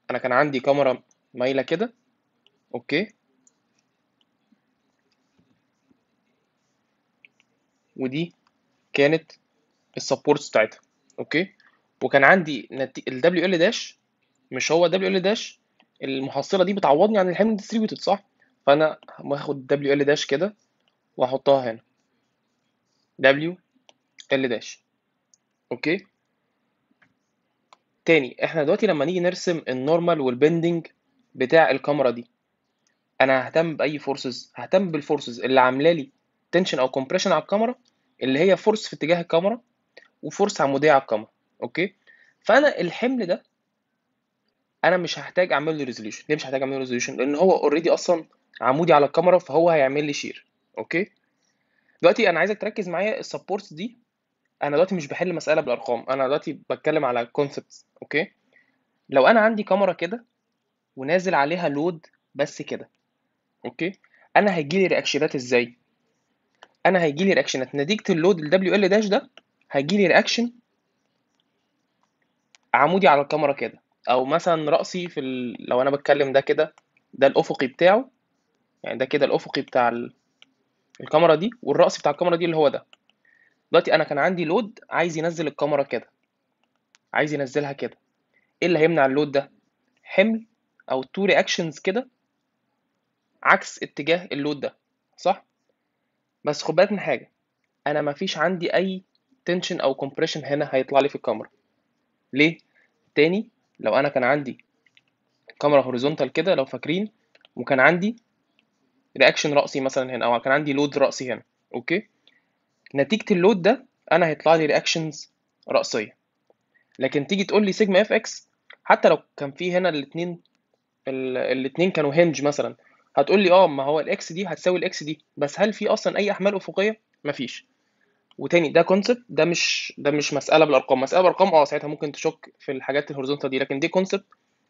أنا كان عندي كمرة مايلة كده. okay. ودي كانت ال supports بتاعتها. okay. وكان عندي. ال L dash مش هو L dash المحصلة دي بتعوضني عن الحمل distributed صح؟ فأنا هاخد L dash كده وأحطها هنا. L dash okay. تاني إحنا دلوقتي لما نيجي نرسم ال normal وال bending بتاع الكمرة دي أنا ههتم بأي forces ههتم بال forces اللي عاملة لي tension أو compression على الكمرة اللي هي force في اتجاه الكمرة و force عموديه على الكمرة okay؟ فأنا الحمل ده أنا مش هحتاج أعمل له resolution ليه مش هحتاج أعمل له resolution لأن هو already أصلا عمودي على الكمرة فهو هيعمل لي shear okay؟ دلوقتي أنا عايزك تركز معايا ال supports دي أنا دلوقتي مش بحل مسألة بالأرقام أنا دلوقتي بتكلم على concepts okay؟ لو أنا عندي كمرة كده ونازل عليها load بس كده okay؟ أنا هيجيلي reactionات إزاي؟ أنا هيجيلي reactionات نتيجة ال load ال W L dash ده هيجيلي reaction عمودي على الكمرة كده أو مثلا رأسي في ال... لو أنا بتكلم ده كده ده الأفقي بتاعه يعني ده كده الأفقي بتاع ال... الكمرة دي والرأسي بتاع الكمرة دي اللي هو ده. دلوقتي أنا كان عندي load عايز ينزل الكمرة كده عايز ينزلها كده. إيه اللي هيمنع ال load ده؟ حمل أو two reactions كده عكس اتجاه ال load ده صح؟ بس خد بالك من حاجة أنا مفيش عندي أي tension أو compression هنا هيطلع لي في الكمرة. ليه؟ تاني لو أنا كان عندي كمرة horizontal كده لو فاكرين وكان عندي reaction رأسي مثلا هنا أو كان عندي load رأسي هنا okay؟ نتيجة ال load ده أنا هيطلع لي reactions رأسية. لكن تيجي تقول لي sigma F X حتى لو كان في هنا الاثنين الاثنين كانوا hinge مثلا هتقول لي آه ما هو الاكس دي هتساوي الاكس دي. بس هل في أصلا أي أحمال أفقية؟ مفيش. وتاني ده concept ده مش ده مش مسألة بالأرقام. مسألة بالأرقام آه ساعتها ممكن تشك في الحاجات ال horizontal دي. لكن دي concept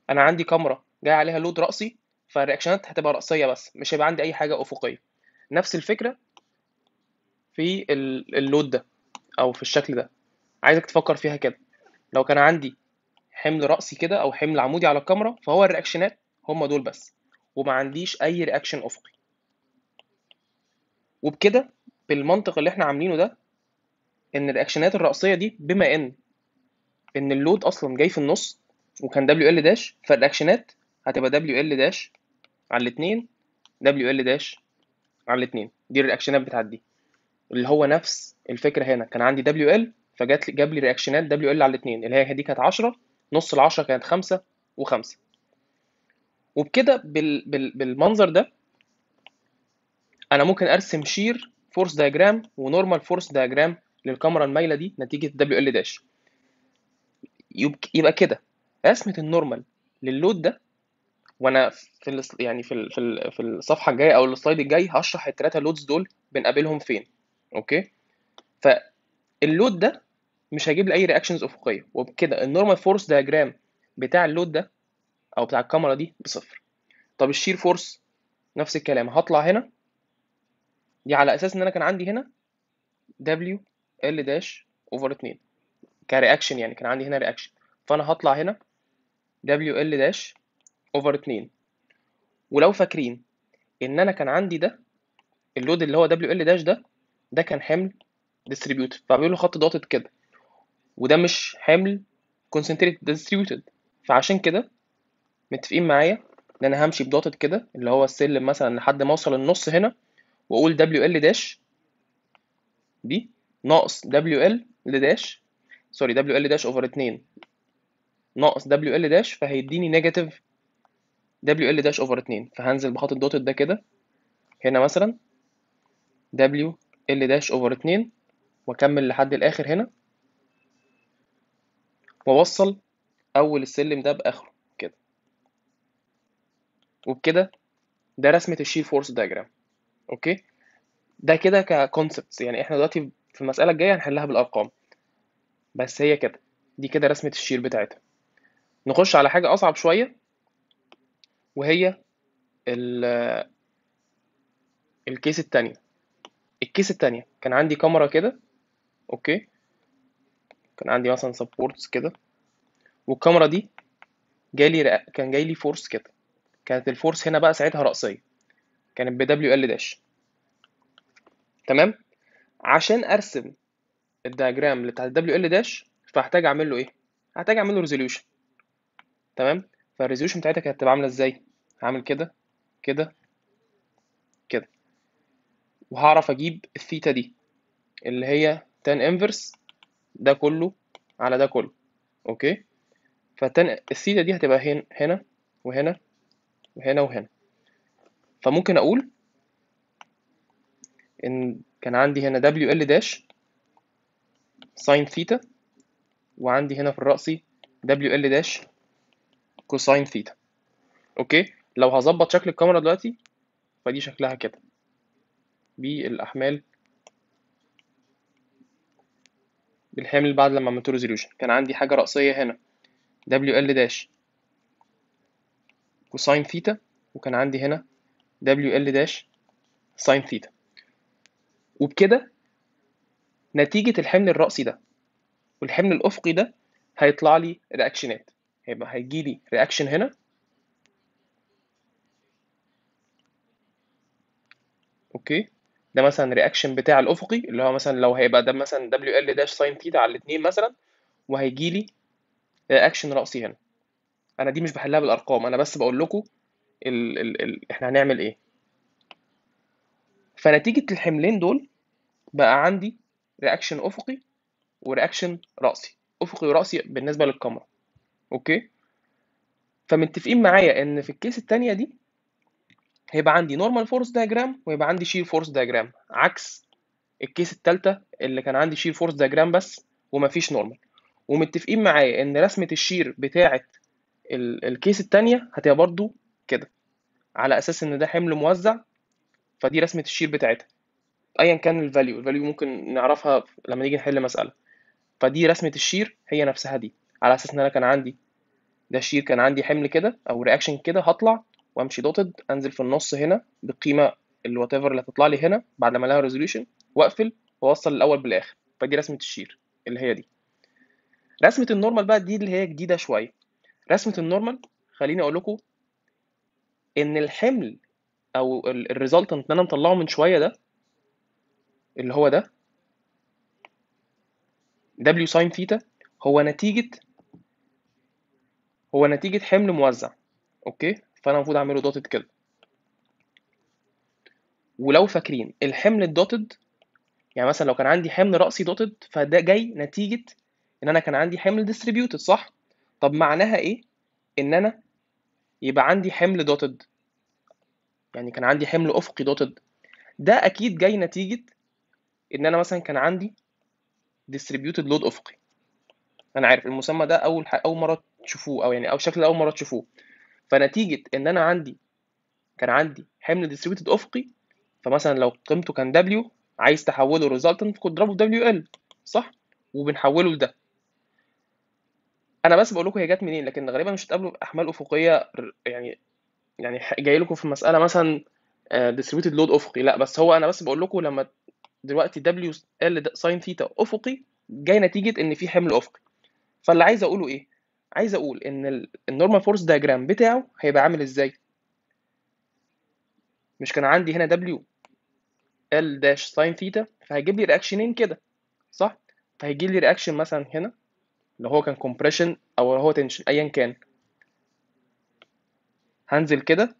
أنا عندي كمرة جاي عليها load رأسي فال reaction ات هتبقى رأسية بس مش هيبقى عندي أي حاجة أفقية. نفس الفكرة في ال load ده أو في الشكل ده. عايزك تفكر فيها كده. لو كان عندي حمل رأسي كده أو حمل عمودي على الكمرة فهو ال reaction ات هم دول بس. وما عنديش أي reaction أفقي. وبكده بالمنطق اللي إحنا عاملينه ده إن ال reaction ات الرأسية دي بما إن إن ال load أصلا جاي في النص وكان W L dash فال reaction ات هتبقى W L dash على الاتنين W L dash على الاتنين. دي ال reaction ات بتاعت دي. اللي هو نفس الفكرة هنا كان عندي W L فجات لي جاب لي reaction ات W L على الاتنين اللي هي دي كانت 10 نص ال 10 كانت 5 و5 وبكده بال... بال... بالمنظر ده أنا ممكن أرسم shear force diagram و normal force diagram للكمرة المايلة دي نتيجة W L dash يبقى كده رسمة ال normal لل load ده وأنا في. يعني في. في الصفحة الجاية أو ال slide الجاي هشرح الثلاثه loads دول بنقابلهم فين okay؟ فال load ده مش هيجيب لي أي reactions أفقية. وبكده ال normal force diagram بتاع ال load ده أو بتاع الكمرة دي بصفر. طب ال shear force نفس الكلام. هطلع هنا. دي على أساس إن أنا كان عندي هنا W L dash over 2 ك reaction يعني كان عندي هنا reaction فأنا هطلع هنا W L dash over 2 ولو فاكرين إن أنا كان عندي ده ال load اللي هو W L dash ده ده كان حمل distributed فبيقول له خط ضاغط كده. وده مش حمل concentrate distributed فعشان كده متفقين معايا إن أنا همشي ب dotted كده اللي هو السلم مثلا لحد ما أوصل النص هنا وأقول W L dash دي ناقص W L dash sorry W L dash over 2 ناقص W L dash فهيديني negative W L dash over 2 فهنزل بخط ال dotted ده كده. هنا مثلا W L dash over 2 وأكمل لحد الآخر هنا وأوصل أول السلم ده بآخره كده. وبكده ده رسمة ال shear force diagram okay؟ ده كده ك concepts يعني إحنا دلوقتي في المسألة الجاية هنحلها بالأرقام. بس هي كده دي كده رسمة ال shear بتاعتها. نخش على حاجة أصعب شوية وهي ال ال case التانية. ال case التانية. كان عندي كمرة كده okay. كان عندي مثلا supports كده. والكمرة دي جالي رأ... كان جاي لي force كده. كانت ال force هنا بقى ساعتها رأسية. كانت ب W L dash تمام؟ عشان أرسم ال diagram بتاع ال W L dash فهحتاج أعمل له إيه؟ هحتاج أعمل له resolution تمام؟ فال resolution بتاعتها كانت هتبقى عاملة إزاي؟ هعمل كده كده وهعرف أجيب الثيتا دي اللي هي tan inverse ده كله على ده كله okay؟ ف tan ال theta دي هتبقى هنا هنا وهنا وهنا وهنا. فممكن أقول إن كان عندي هنا W L dash sine theta وعندي هنا في الرأسي W L dash cosine theta okay؟ لو هظبط شكل الكمرة دلوقتي فدي شكلها كده. بالأحمال بالحمل بعد لما عملت resolution كان عندي حاجة رأسية هنا. W L dash cosine theta وكان عندي هنا W L dash sine theta وبكده نتيجة الحمل الرأسي ده والحمل الأفقي ده هيطلع لي reaction ات هيبقى هيجي لي reaction هنا. okay؟ ده مثلا reaction بتاع الأفقي اللي هو مثلا لو هيبقى ده مثلا W L dash sine theta على الاثنين مثلا وهيجي لي reaction رأسي هنا. أنا دي مش بحلها بالأرقام أنا بس بقول لكم ال ال ال إحنا هنعمل إيه. فنتيجة الحملين دول بقى عندي reaction أفقي و reaction رأسي. أفقي ورأسي بالنسبة للكمرة. okay؟ فمتفقين معايا إن في ال case التانية دي هيبقى عندي normal force diagram ويبقى عندي shear force diagram عكس ال case التالتة اللي كان عندي shear force diagram بس ومفيش normal ومتفقين معايا إن رسمة ال shear بتاعة ال- ال case التانية هتبقى برضو كده. على أساس إن ده حمل موزع فدي رسمة ال shear بتاعتها. ايا كان ال value ال value ممكن نعرفها لما نيجي نحل مسألة. فدي رسمة ال shear هي نفسها دي. على أساس إن أنا كان عندي ده ال shear كان عندي حمل كده أو reaction كده هطلع وامشي dotted انزل في النص هنا بالقيمة ال whatever اللي هتطلع لي هنا بعد ما لها resolution واقفل واوصل الأول بالآخر. فدي رسمة ال shear اللي هي دي. رسمة ال normal بقى دي اللي هي جديدة شوية. رسمة ال normal خليني أقول لكم إن الحمل أو ال resultant اللي أنا مطلعه من شوية ده اللي هو ده w sine theta هو نتيجة هو نتيجة حمل موزع. okay؟ فأنا المفروض أعمله dotted كده. ولو فاكرين الحمل ال dotted يعني مثلا لو كان عندي حمل رأسي dotted فده جاي نتيجة إن أنا كان عندي حمل distributed صح؟ طب معناها إيه؟ إن أنا يبقى عندي حمل dotted يعني كان عندي حمل أفقي dotted ده أكيد جاي نتيجة إن أنا مثلا كان عندي distributed load أفقي. أنا عارف المسمى ده أول. أول مرة تشوفوه أو يعني أو شكل أول مرة تشوفوه. فنتيجة إن أنا عندي كان عندي حمل distributed أفقي فمثلا لو قيمته كان دبليو عايز تحوله resultant كنت تضربه في دبليو ال صح؟ وبنحوله لده. أنا بس بقول لكم هي جت منين لكن غالبا مش هتقابلوا أحمال أفقية يعني يعني جاي لكم في مسألة مثلا distributed load أفقي. لا بس هو أنا بس بقول لكم لما دلوقتي w L sine theta أفقي جاي نتيجة إن في حمل أفقي. فاللي عايز أقوله إيه؟ عايز أقول إن ال normal force diagram بتاعه هيبقى عامل إزاي؟ مش كان عندي هنا w L dash sine theta فهيجيب لي reaction ين كده صح؟ فهيجيب لي reaction مثلا هنا اللي هو كان compression أو هو tension ايا كان. هنزل كده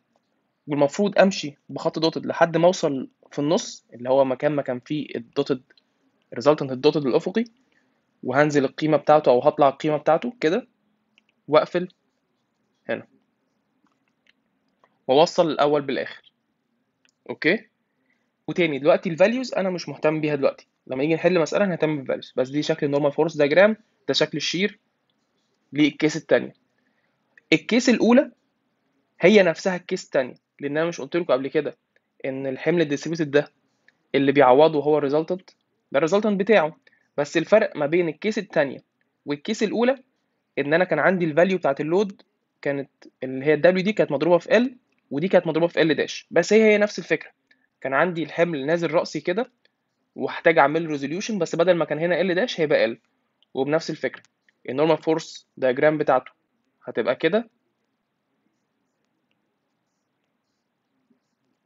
والمفروض أمشي بخط dotted لحد ما أوصل في النص اللي هو مكان ما كان فيه ال dotted resultant ال dotted الأفقي وهنزل القيمة بتاعته أو هطلع القيمة بتاعته كده. واقفل. هنا واوصل الأول بالآخر. okay؟ وتاني دلوقتي ال values أنا مش مهتم بيها دلوقتي. لما نيجي نحل مسألة هنهتم بال values بس دي شكل ال normal force diagram ده شكل ال shear لل case التانية. ال case الأولى هي نفسها ال case التانية لأن أنا مش قلت لكم قبل كده إن الحمل ال distributed ده اللي بيعوضه هو ال resultant ده ال resultant بتاعه. بس الفرق ما بين ال case التانية وال case الأولى إن أنا كان عندي ال value بتاعت ال load كانت اللي هي الدبليو دي كانت مضروبة في L ودي كانت مضروبة في L dash بس هي هي نفس الفكرة. كان عندي الحمل نازل رأسي كده واحتاج أعمل resolution بس بدل ما كان هنا L dash هيبقى L وبنفس الفكرة. ال normal force diagram بتاعته هتبقى كده.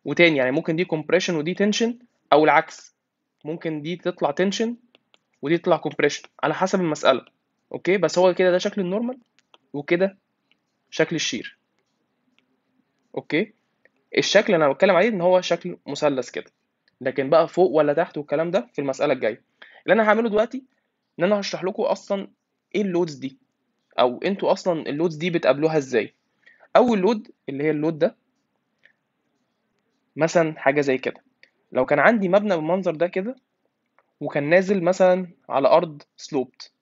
وتاني يعني ممكن دي compression ودي tension أو العكس. ممكن دي تطلع tension ودي تطلع compression على حسب المسألة. okay؟ بس هو كده ده شكل ال normal وكده شكل ال shear. okay؟ الشكل اللي أنا بتكلم عليه إن هو شكل مثلث كده. لكن بقى فوق ولا تحت والكلام ده في المسألة الجاية. اللي أنا هعمله دلوقتي إن أنا هشرح لكم أصلا إيه ال loads دي. أو أنتوا أصلا ال loads دي بتقابلوها إزاي. أول load اللي هي ال load ده مثلا حاجة زي كده. لو كان عندي مبنى بالمنظر ده كده وكان نازل مثلا على أرض sloped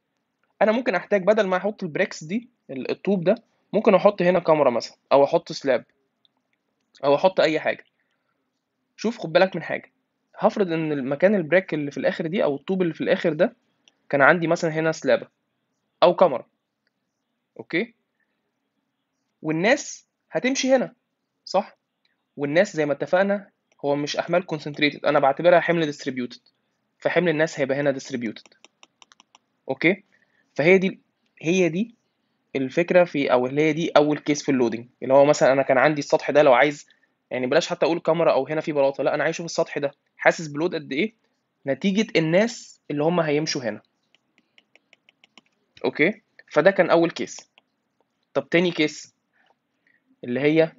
أنا ممكن أحتاج بدل ما أحط ال bricks دي الطوب ده ممكن أحط هنا كمرة مثلا أو أحط slab أو أحط أي حاجة. شوف خد بالك من حاجة. هفرض إن المكان ال brick اللي في الآخر دي أو الطوب اللي في الآخر ده كان عندي مثلا هنا slab ة أو كمرة. okay؟ والناس هتمشي هنا صح؟ والناس زي ما اتفقنا هو مش أحمال concentrated أنا بعتبرها حمل distributed فحمل الناس هيبقى هنا distributed okay؟ فهي دي هي دي الفكرة في أو اللي هي دي أول case في ال loading اللي هو مثلا أنا كان عندي السطح ده لو عايز يعني بلاش حتى أقول كمرة أو هنا في بلاطة لا أنا عايز أشوف السطح ده. حاسس ب load قد إيه؟ نتيجة الناس اللي هم هيمشوا هنا. okay؟ فده كان أول case طب تاني case اللي هي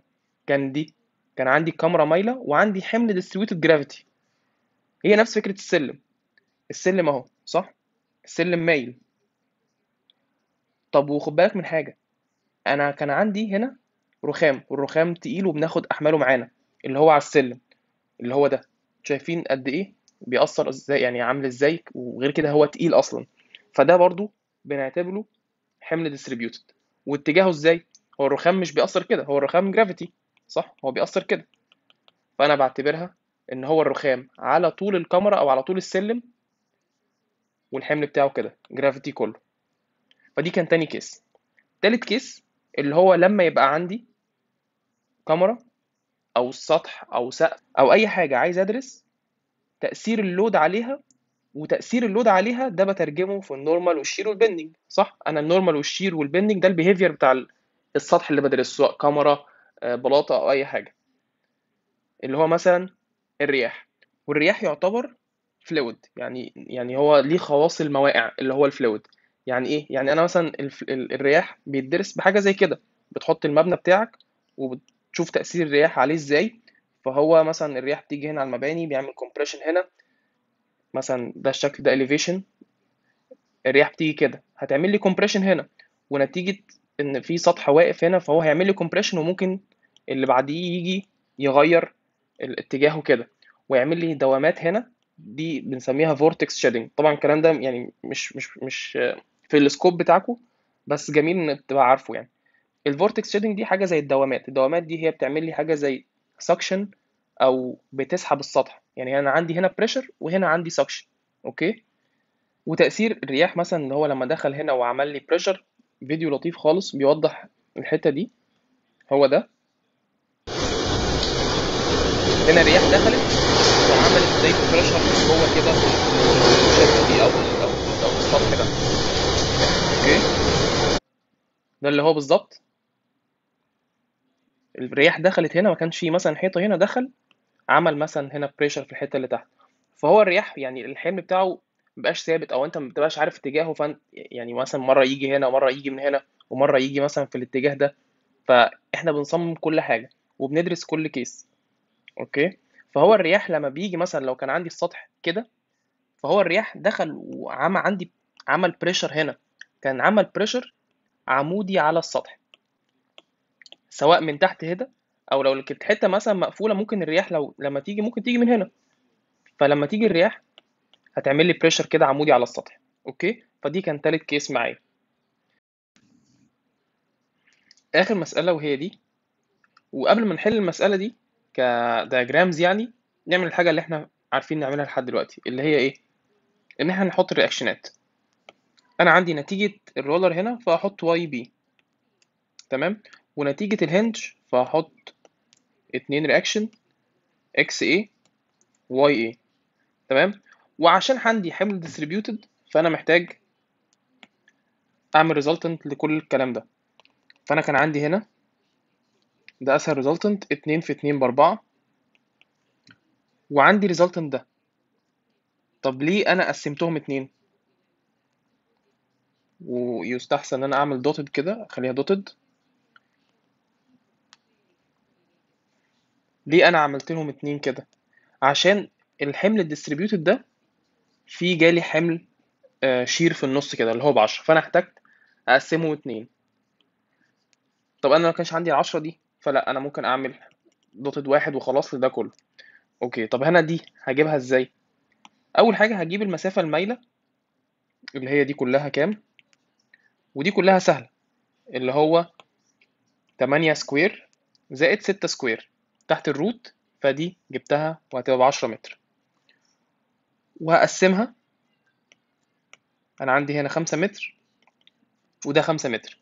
كان دي كان عندي كمرة مايلة وعندي حمل distributed gravity هي نفس فكرة السلم. السلم أهو صح؟ السلم مايل. طب وخد بالك من حاجة أنا كان عندي هنا رخام والرخام تقيل وبناخد أحماله معانا اللي هو على السلم اللي هو ده. شايفين قد إيه بيأثر إزاي يعني عامل إزاي؟ وغير كده هو تقيل أصلا. فده برضو بنعتبره حمل distributed واتجاهه إزاي؟ هو الرخام مش بيأثر كده هو الرخام gravity صح؟ هو بيأثر كده. فأنا بعتبرها إن هو الرخام على طول الكمرة أو على طول السلم والحمل بتاعه كده gravity كله. فدي كان تاني case. تالت case اللي هو لما يبقى عندي كمرة أو سطح أو سقف أو أي حاجة عايز أدرس تأثير ال load عليها وتأثير ال load عليها ده بترجمه في ال normal وال shear وال bending صح؟ أنا ال normal وال shear وال bending ده ال behavior بتاع السطح اللي بدرسه سواء كمرة بلاطة أو أي حاجة. اللي هو مثلا الرياح. والرياح يعتبر fluid يعني يعني هو ليه خواص الموائع اللي هو ال fluid يعني إيه؟ يعني أنا مثلا. الرياح بيتدرس بحاجة زي كده. بتحط المبنى بتاعك وبتشوف تأثير الرياح عليه إزاي. فهو مثلا الرياح بتيجي هنا على المباني بيعمل compression هنا. مثلا ده الشكل ده elevation. الرياح بتيجي كده. هتعمل لي compression هنا. ونتيجة إن في سطح واقف هنا فهو هيعمل لي compression وممكن اللي بعديه يجي يغير اتجاهه كده. ويعمل لي دوامات هنا. دي بنسميها vortex shedding طبعا الكلام ده يعني مش مش مش في ال scope بتاعكم بس جميل إنك تبقى عارفه يعني. ال vortex shedding دي حاجة زي الدوامات. الدوامات دي هي بتعمل لي حاجة زي suction أو بتسحب السطح. يعني أنا عندي هنا pressure وهنا عندي suction okay؟ وتأثير الرياح مثلا اللي هو لما دخل هنا وعمل لي pressure فيديو لطيف خالص بيوضح الحتة دي. هو ده. هنا الرياح دخلت وعملت زي pressure جوه كده. في الشبكه دي أو أو أو السطح ده okay ده اللي هو بالظبط. الرياح دخلت هنا ما كانش مثلا حيطة هنا دخل عمل مثلا هنا pressure في الحتة اللي تحت. فهو الرياح يعني الحمل بتاعه مبقاش ثابت أو أنت ما بتبقاش عارف اتجاهه فأنت يعني مثلا مرة يجي هنا ومرة يجي من هنا ومرة يجي مثلا في الاتجاه ده. فإحنا بنصمم كل حاجة وبندرس كل case okay؟ فهو الرياح لما بيجي مثلا لو كان عندي السطح كده فهو الرياح دخل وعمل عندي عمل pressure هنا. كان عمل pressure عمودي على السطح. سواء من تحت هنا أو لو كانت حتة مثلا مقفولة ممكن الرياح لو لما تيجي ممكن تيجي من هنا. فلما تيجي الرياح هتعمل لي pressure كده عمودي على السطح. okay؟ فدي كان تالت case معايا. آخر مسألة وهي دي. وقبل ما نحل المسألة دي ك diagrams يعني نعمل الحاجة اللي إحنا عارفين نعملها لحد دلوقتي اللي هي إيه؟ إن إحنا نحط ال reactionات أنا عندي نتيجة ال roller هنا فاحط Y B تمام؟ ونتيجة ال hinge فاحط اتنين reaction X A Y A تمام؟ وعشان عندي حمل distributed فأنا محتاج أعمل resultant لكل الكلام ده. فأنا كان عندي هنا ده أسهل resultant اتنين في اتنين بأربعة. وعندي resultant ده. طب ليه أنا قسمتهم اتنين؟ ويستحسن إن أنا أعمل dotted كده أخليها dotted ليه أنا عملت لهم اتنين كده؟ عشان الحمل ال distributed ده في جالي حمل shear في النص كده اللي هو بعشرة فأنا احتجت أقسمه اتنين. طب أنا ما كانش عندي العشرة دي فلا أنا ممكن أعمل dotted واحد وخلاص لده كله. okay طب هنا دي هجيبها إزاي؟ أول حاجة هجيب المسافة المايلة اللي هي دي كلها كام؟ ودي كلها سهلة. اللي هو تمانية square زائد ستة square تحت ال root فدي جبتها وهتبقى بعشرة متر. وهقسمها. أنا عندي هنا خمسة متر وده خمسة متر.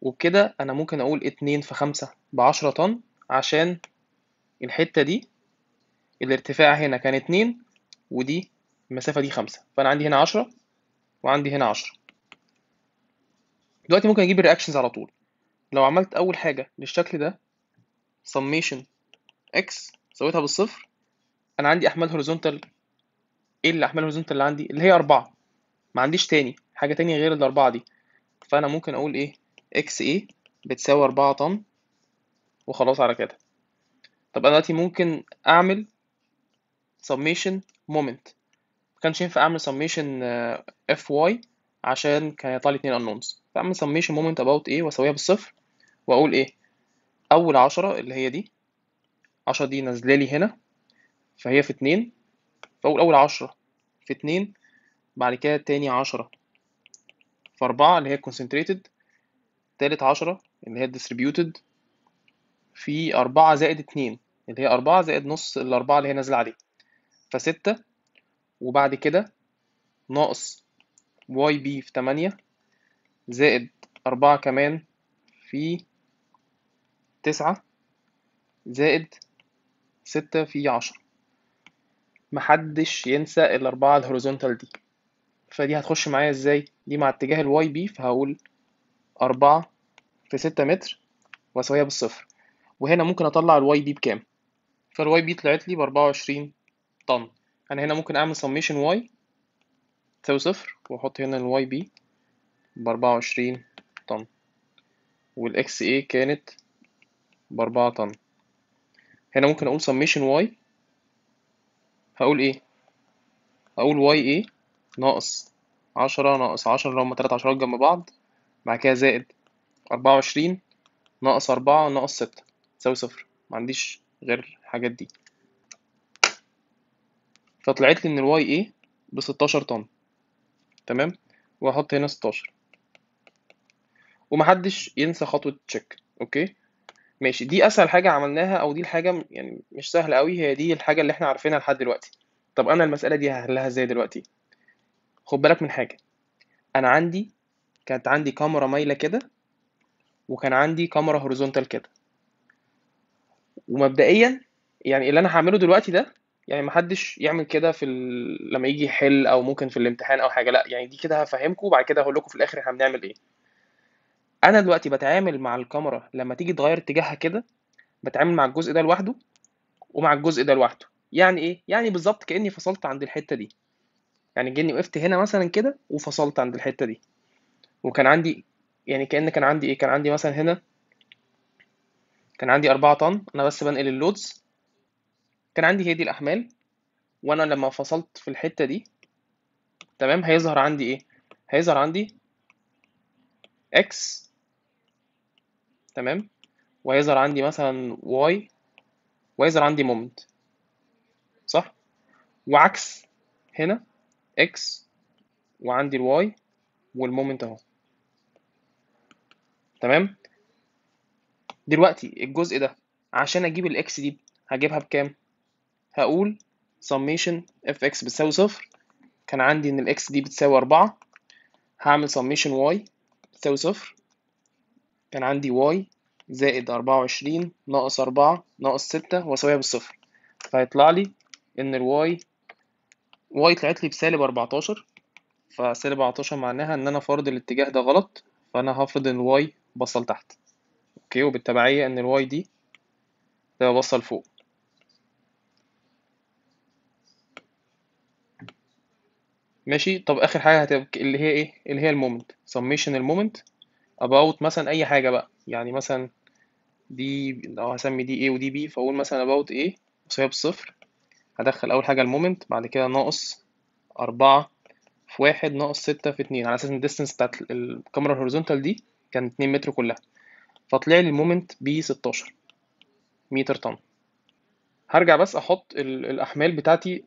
وبكده أنا ممكن أقول اتنين في خمسة بعشرة طن عشان الحتة دي. الارتفاع هنا كان اتنين ودي المسافة دي خمسة. فأنا عندي هنا عشرة وعندي هنا عشرة. دلوقتي ممكن أجيب ال reactions على طول. لو عملت أول حاجة للشكل ده summation x سويتها بالصفر أنا عندي أحمال horizontal اللي أحمال horizontal اللي عندي؟ اللي هي أربعة. ما عنديش تاني. حاجة تانية غير الأربعة دي. فأنا ممكن أقول إيه؟ X A بتساوي أربعة طن وخلاص على كده. طب أنا دلوقتي ممكن أعمل summation moment. مكانش ينفع أعمل summation F Y عشان كان يطلع لي اتنين unknowns. فأعمل summation moment about A وأسويها بالصفر وأقول إيه؟ أول عشرة اللي هي دي عشرة دي نازلة لي هنا فهي في اتنين فأقول أول عشرة في اتنين بعد كده تاني عشرة في أربعة اللي هي concentrated تالت عشرة اللي هي distributed في أربعة زائد اتنين اللي هي أربعة زائد نص الأربعة اللي هي نازلة عليه. فستة وبعد كده ناقص Y B في تمانية زائد أربعة كمان في تسعة زائد ستة في عشرة. محدش ينسى الأربعة ال horizontal دي. فدي هتخش معايا إزاي؟ دي مع اتجاه ال Y B فهقول أربعة في ستة متر وأسويها بالصفر. وهنا ممكن أطلع ال Y B بكام؟ فال Y B طلعت لي بأربعة وعشرين طن. أنا هنا ممكن أعمل summation Y تساوي صفر وأحط هنا ال Y B بأربعة وعشرين طن. وال X A كانت بأربعة طن. هنا ممكن أقول summation Y هقول إيه؟ هقول Y A ناقص عشرة ناقص عشرة اللي هما تلات عشرات جنب بعض. بعد كده زائد أربعة وعشرين ناقص أربعة ناقص ستة تساوي صفر. معنديش غير الحاجات دي. فطلعت لي إن ال Y A بستاشر طن. تمام؟ وهحط هنا ستاشر. ومحدش ينسى خطوة check okay؟ ماشي. دي أسهل حاجة عملناها أو دي الحاجة يعني مش سهلة أوي. هي دي الحاجة اللي إحنا عارفينها لحد دلوقتي. طب أنا المسألة دي هحلها إزاي دلوقتي؟ خد بالك من حاجة. أنا عندي كانت عندي كاميرا مايلة كده وكان عندي كاميرا هوريزونتال كده. ومبدئيا يعني اللي أنا هعمله دلوقتي ده يعني محدش يعمل كده في ال... لما يجي يحل أو ممكن في الامتحان أو حاجة لأ يعني دي كده هفهمكم وبعد كده هقول لكم في الآخر إحنا بنعمل إيه. أنا دلوقتي بتعامل مع الكاميرا لما تيجي تغير اتجاهها كده بتعامل مع الجزء ده لوحده ومع الجزء ده لوحده. يعني إيه؟ يعني بالظبط كأني فصلت عند الحتة دي. يعني كاني وقفت هنا مثلا كده وفصلت عند الحتة دي. وكان عندي يعني كأن كان عندي إيه؟ كان عندي مثلا هنا كان عندي أربعة طن أنا بس بنقل اللودز كان عندي هي دي الأحمال وأنا لما فصلت في الحتة دي تمام هيظهر عندي إيه؟ هيظهر عندي x تمام وهيظهر عندي مثلا y وهيظهر عندي moment صح؟ وعكس هنا x وعندي ال Y وال moment أهو تمام؟ دلوقتي الجزء ده عشان أجيب ال X دي هجيبها بكام؟ هقول summation fx بتساوي صفر. كان عندي إن ال X دي بتساوي أربعة. هعمل summation y بتساوي صفر. كان عندي y زائد أربعة وعشرين ناقص أربعة ناقص ستة وأساويها بالصفر. فهيطلع لي إن ال Y Y طلعت لي بسالب أربعتاشر. فسالب أربعتاشر معناها إن أنا فرض الاتجاه ده غلط. فأنا هفرض إن ال Y بصة لتحت okay؟ وبالتبعية إن ال Y دي تبقى بصة لفوق ماشي؟ طب آخر حاجة هتبقى اللي هي إيه؟ اللي هي ال moment. summation ال moment. about مثلا أي حاجة بقى. يعني مثلا دي لو هسمي دي A ودي B فأقول مثلا about A مساوية بصفر هدخل أول حاجة ال moment بعد كده ناقص أربعة في واحد ناقص ستة في اتنين. على أساس إن ال distance بتاعت الكمرة ال horizontal دي كانت اتنين متر كلها. فطلع لي ال moment ب 16 متر طن. هرجع بس أحط ال- الأحمال بتاعتي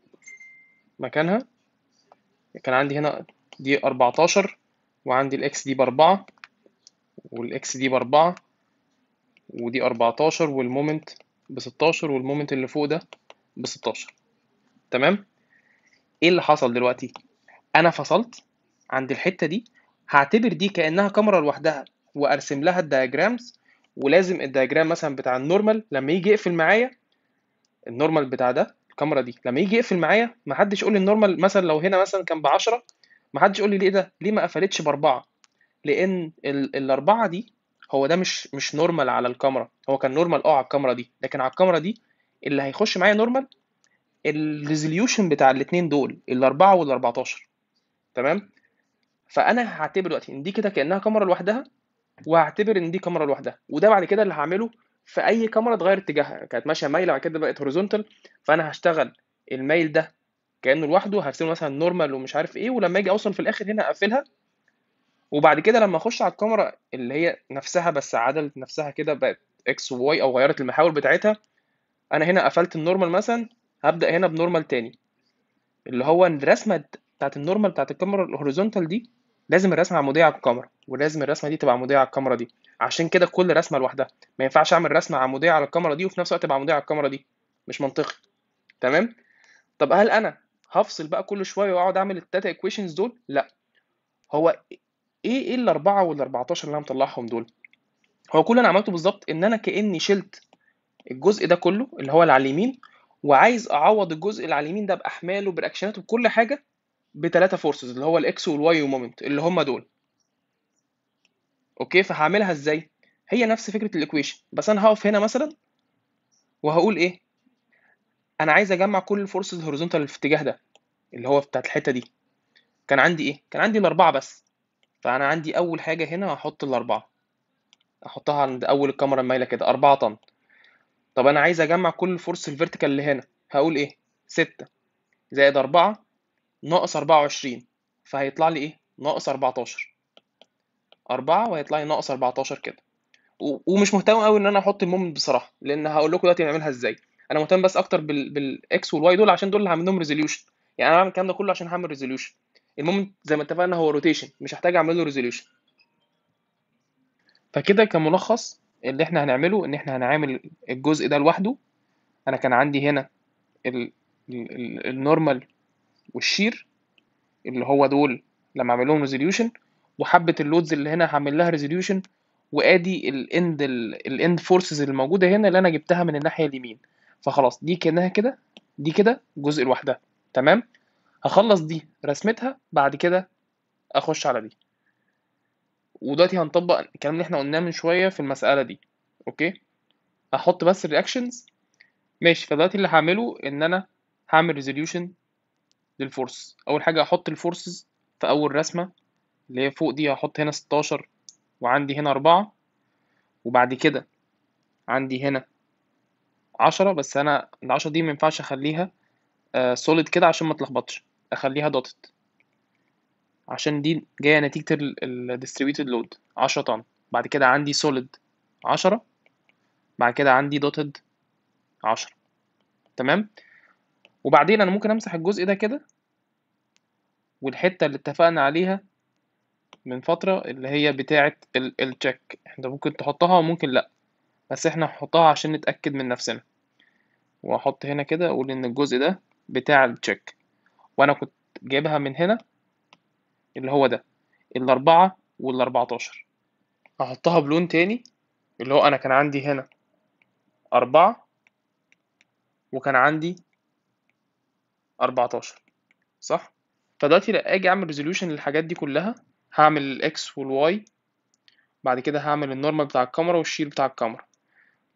مكانها. كان عندي هنا دي 14 وعندي ال X دي بأربعة وال X دي بأربعة ودي 14 وال moment بستاشر وال moment اللي فوق ده بستاشر. تمام؟ إيه اللي حصل دلوقتي؟ أنا فصلت عند الحتة دي هعتبر دي كأنها كمرة لوحدها وأرسم لها ال diagrams ولازم ال diagram مثلا بتاع ال normal لما يجي يقفل معايا ال normal بتاع ده الكمرة دي. لما يجي يقفل معايا محدش يقول لي ال normal مثلا لو هنا مثلا كان ب 10 محدش يقول لي ليه ده؟ ليه ما قفلتش بأربعة؟ لأن ال- الأربعة دي هو ده مش مش normal على الكمرة. هو كان normal آه على الكمرة دي. لكن على الكمرة دي اللي هيخش معايا normal ال resolution بتاع الاثنين دول الأربعة وال 14 تمام؟ فأنا هعتبر دلوقتي إن دي كده كأنها كمرة لوحدها وهعتبر إن دي كمرة لوحدها. وده بعد كده اللي هعمله في أي كمرة اتغير اتجاهها كانت ماشية مايله بعد كده بقت horizontal فأنا هشتغل الميل ده كأنه لوحده هرسمه مثلا normal ومش عارف إيه ولما أجي أوصل في الآخر هنا أقفلها. وبعد كده لما أخش على الكمرة اللي هي نفسها بس عدلت نفسها كده بقت X و Y أو غيرت المحاور بتاعتها أنا هنا قفلت ال normal مثلا هبدأ هنا ب normal تاني. اللي هو الرسمة بتاعت ال normal بتاعت الكمرة ال horizontal دي لازم الرسمة عموديه على الكمرة ولازم الرسمة دي تبقى عموديه على الكمرة دي. عشان كده كل رسمة لوحدها. ما ينفعش أعمل رسمة عموديه على الكمرة دي وفي نفس الوقت تبقى عموديه على الكمرة دي. مش منطقي. تمام؟ طب هل أنا هفصل بقى كل شوية وأقعد أعمل التلاتة equations دول؟ لا. هو إيه إيه الأربعة وال 14 اللي أنا مطلعهم دول؟ هو كل اللي أنا عملته بالظبط إن أنا كأني شلت الجزء ده كله اللي هو اللي على اليمين وعايز أعوض الجزء اللي على اليمين ده بأحماله ب reaction اته بكل حاجة بثلاثه forces اللي هو ال X وال Y و moment اللي هم دول. okay؟ فهعملها إزاي؟ هي نفس فكرة ال equation. بس أنا هقف هنا مثلا وهقول إيه؟ أنا عايز أجمع كل ال forces ال horizontal في الاتجاه ده اللي هو بتاعت الحتة دي. كان عندي إيه؟ كان عندي الأربعة بس. فأنا عندي أول حاجة هنا هحط الأربعة. أحطها عند أول الكمرة المايلة كده 4 طن. طب أنا عايز أجمع كل ال force ال vertical اللي هنا. هقول إيه؟ 6 زائد 4 ناقص 24 فهيطلع لي إيه؟ ناقص 14 4 وهيطلع لي ناقص 14 كده. ومش مهتم قوي إن أنا أحط ال moment بصراحة لأن هقول لكم دلوقتي نعملها إزاي. أنا مهتم بس أكتر بال بال X وال Y دول عشان دول اللي هعمل لهم resolution يعني أنا بعمل الكلام ده كله عشان هعمل resolution ال moment زي ما اتفقنا هو rotation مش هحتاج اعمل له resolution فكده كملخص اللي إحنا هنعمله إن إحنا هنعمل الجزء ده لوحده. أنا كان عندي هنا ال- ال- ال- ال normal وال shear اللي هو دول لما اعمل لهم resolution وحبة ال loads اللي هنا هعمل لها resolution وآدي ال end ال end forces اللي موجودة هنا اللي أنا جبتها من الناحية اليمين. فخلاص دي كأنها كده دي كده جزء لوحدها. تمام؟ هخلص دي رسمتها بعد كده أخش على دي. ودلوقتي هنطبق الكلام اللي إحنا قلناه من شوية في المسألة دي. okay؟ هحط بس ال reactions ماشي فدلوقتي اللي هعمله إن أنا هعمل resolution لل force. أول حاجة هحط ال forces في أول رسمة اللي هي فوق دي هحط هنا 16 وعندي هنا أربعة. وبعد كده عندي هنا عشرة بس أنا العشرة دي مينفعش أخليها solid كده عشان ما تلخبطش. أخليها dotted عشان دي جاية نتيجة ال distributed load عشرة طن بعد كده عندي solid عشرة. بعد كده عندي dotted عشرة. تمام؟ وبعدين أنا ممكن أمسح الجزء ده كده والحتة اللي اتفقنا عليها من فترة اللي هي بتاعة ال check إحنا ممكن تحطها وممكن لأ. بس إحنا هنحطها عشان نتأكد من نفسنا. وأحط هنا كده أقول إن الجزء ده بتاع ال check وأنا كنت جايبها من هنا اللي هو ده الأربعة والأربعتاشر. هحطها بلون تاني اللي هو أنا كان عندي هنا أربعة وكان عندي أربعتاشر صح؟ فدلوقتي لما أجي أعمل resolution للحاجات دي كلها هعمل ال X وال Y بعد كده هعمل ال normal بتاع الكمرة وال shear بتاع الكمرة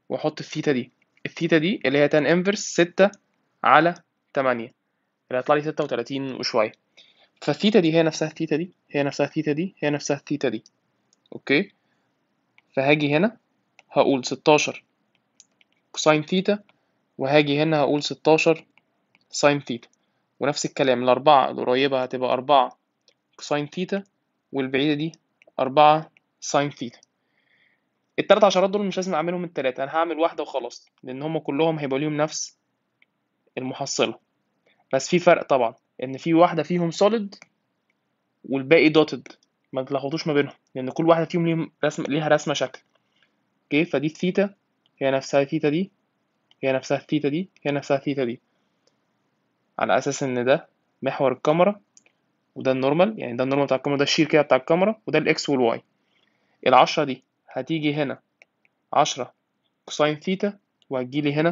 وأحط الثيتا دي. الثيتا دي اللي هي tan inverse ستة على تمانية اللي هيطلع لي ستة وتلاتين وشوية. فالثيتا دي هي نفسها الثيتا دي هي نفسها الثيتا دي هي نفسها الثيتا دي. okay؟ فهاجي هنا هقول ستاشر cosine theta وهاجي هنا هقول ستاشر sine theta ونفس الكلام الأربعة القريبة هتبقى أربعة cosine theta والبعيدة دي أربعة sine theta التلات عشرات دول مش لازم أعملهم التلاتة أنا هعمل واحدة وخلاص لأن هما كلهم هيبقى ليهم نفس المحصلة. بس في فرق طبعا إن في واحدة فيهم solid والباقي dotted ما تلخبطوش ما بينهم لأن كل واحدة فيهم ليهم رسم ليها رسمة شكل. okay؟ فدي الثيتا هي نفسها الثيتا دي هي نفسها الثيتا دي هي نفسها الثيتا دي. على أساس إن ده محور الكاميرا وده النورمال يعني ده النورمال بتاع الكاميرا ده الشير كده بتاع الكاميرا وده الاكس والواي العشرة دي هتيجي هنا عشرة cosine theta وهتجيلي هنا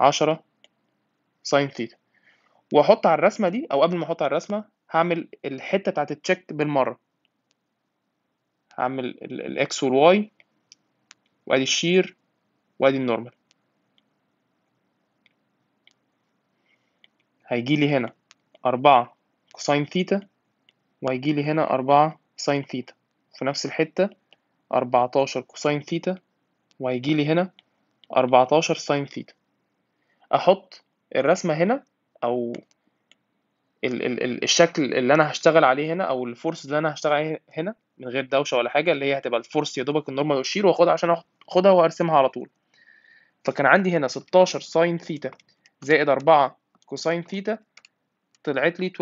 عشرة sine theta وأحط على الرسمة دي أو قبل ما أحط على الرسمة هعمل الحتة بتاعت ال check بالمرة. هعمل الاكس والواي وأدي الشير وأدي النورمال. هيجي لي هنا أربعة cosine theta وهيجي لي هنا أربعة sine theta في نفس الحتة أربعتاشر cosine theta وهيجي لي هنا أربعتاشر sine theta أحط الرسمة هنا أو ال ال ال الشكل اللي أنا هشتغل عليه هنا أو ال force اللي أنا هشتغل عليه هنا من غير دوشة ولا حاجة اللي هي هتبقى ال force يا دوبك ال normal وال shear وآخدها عشان آخدها وأرسمها على طول. فكان عندي هنا ستاشر sine theta زائد أربعة cosine theta طلعت لي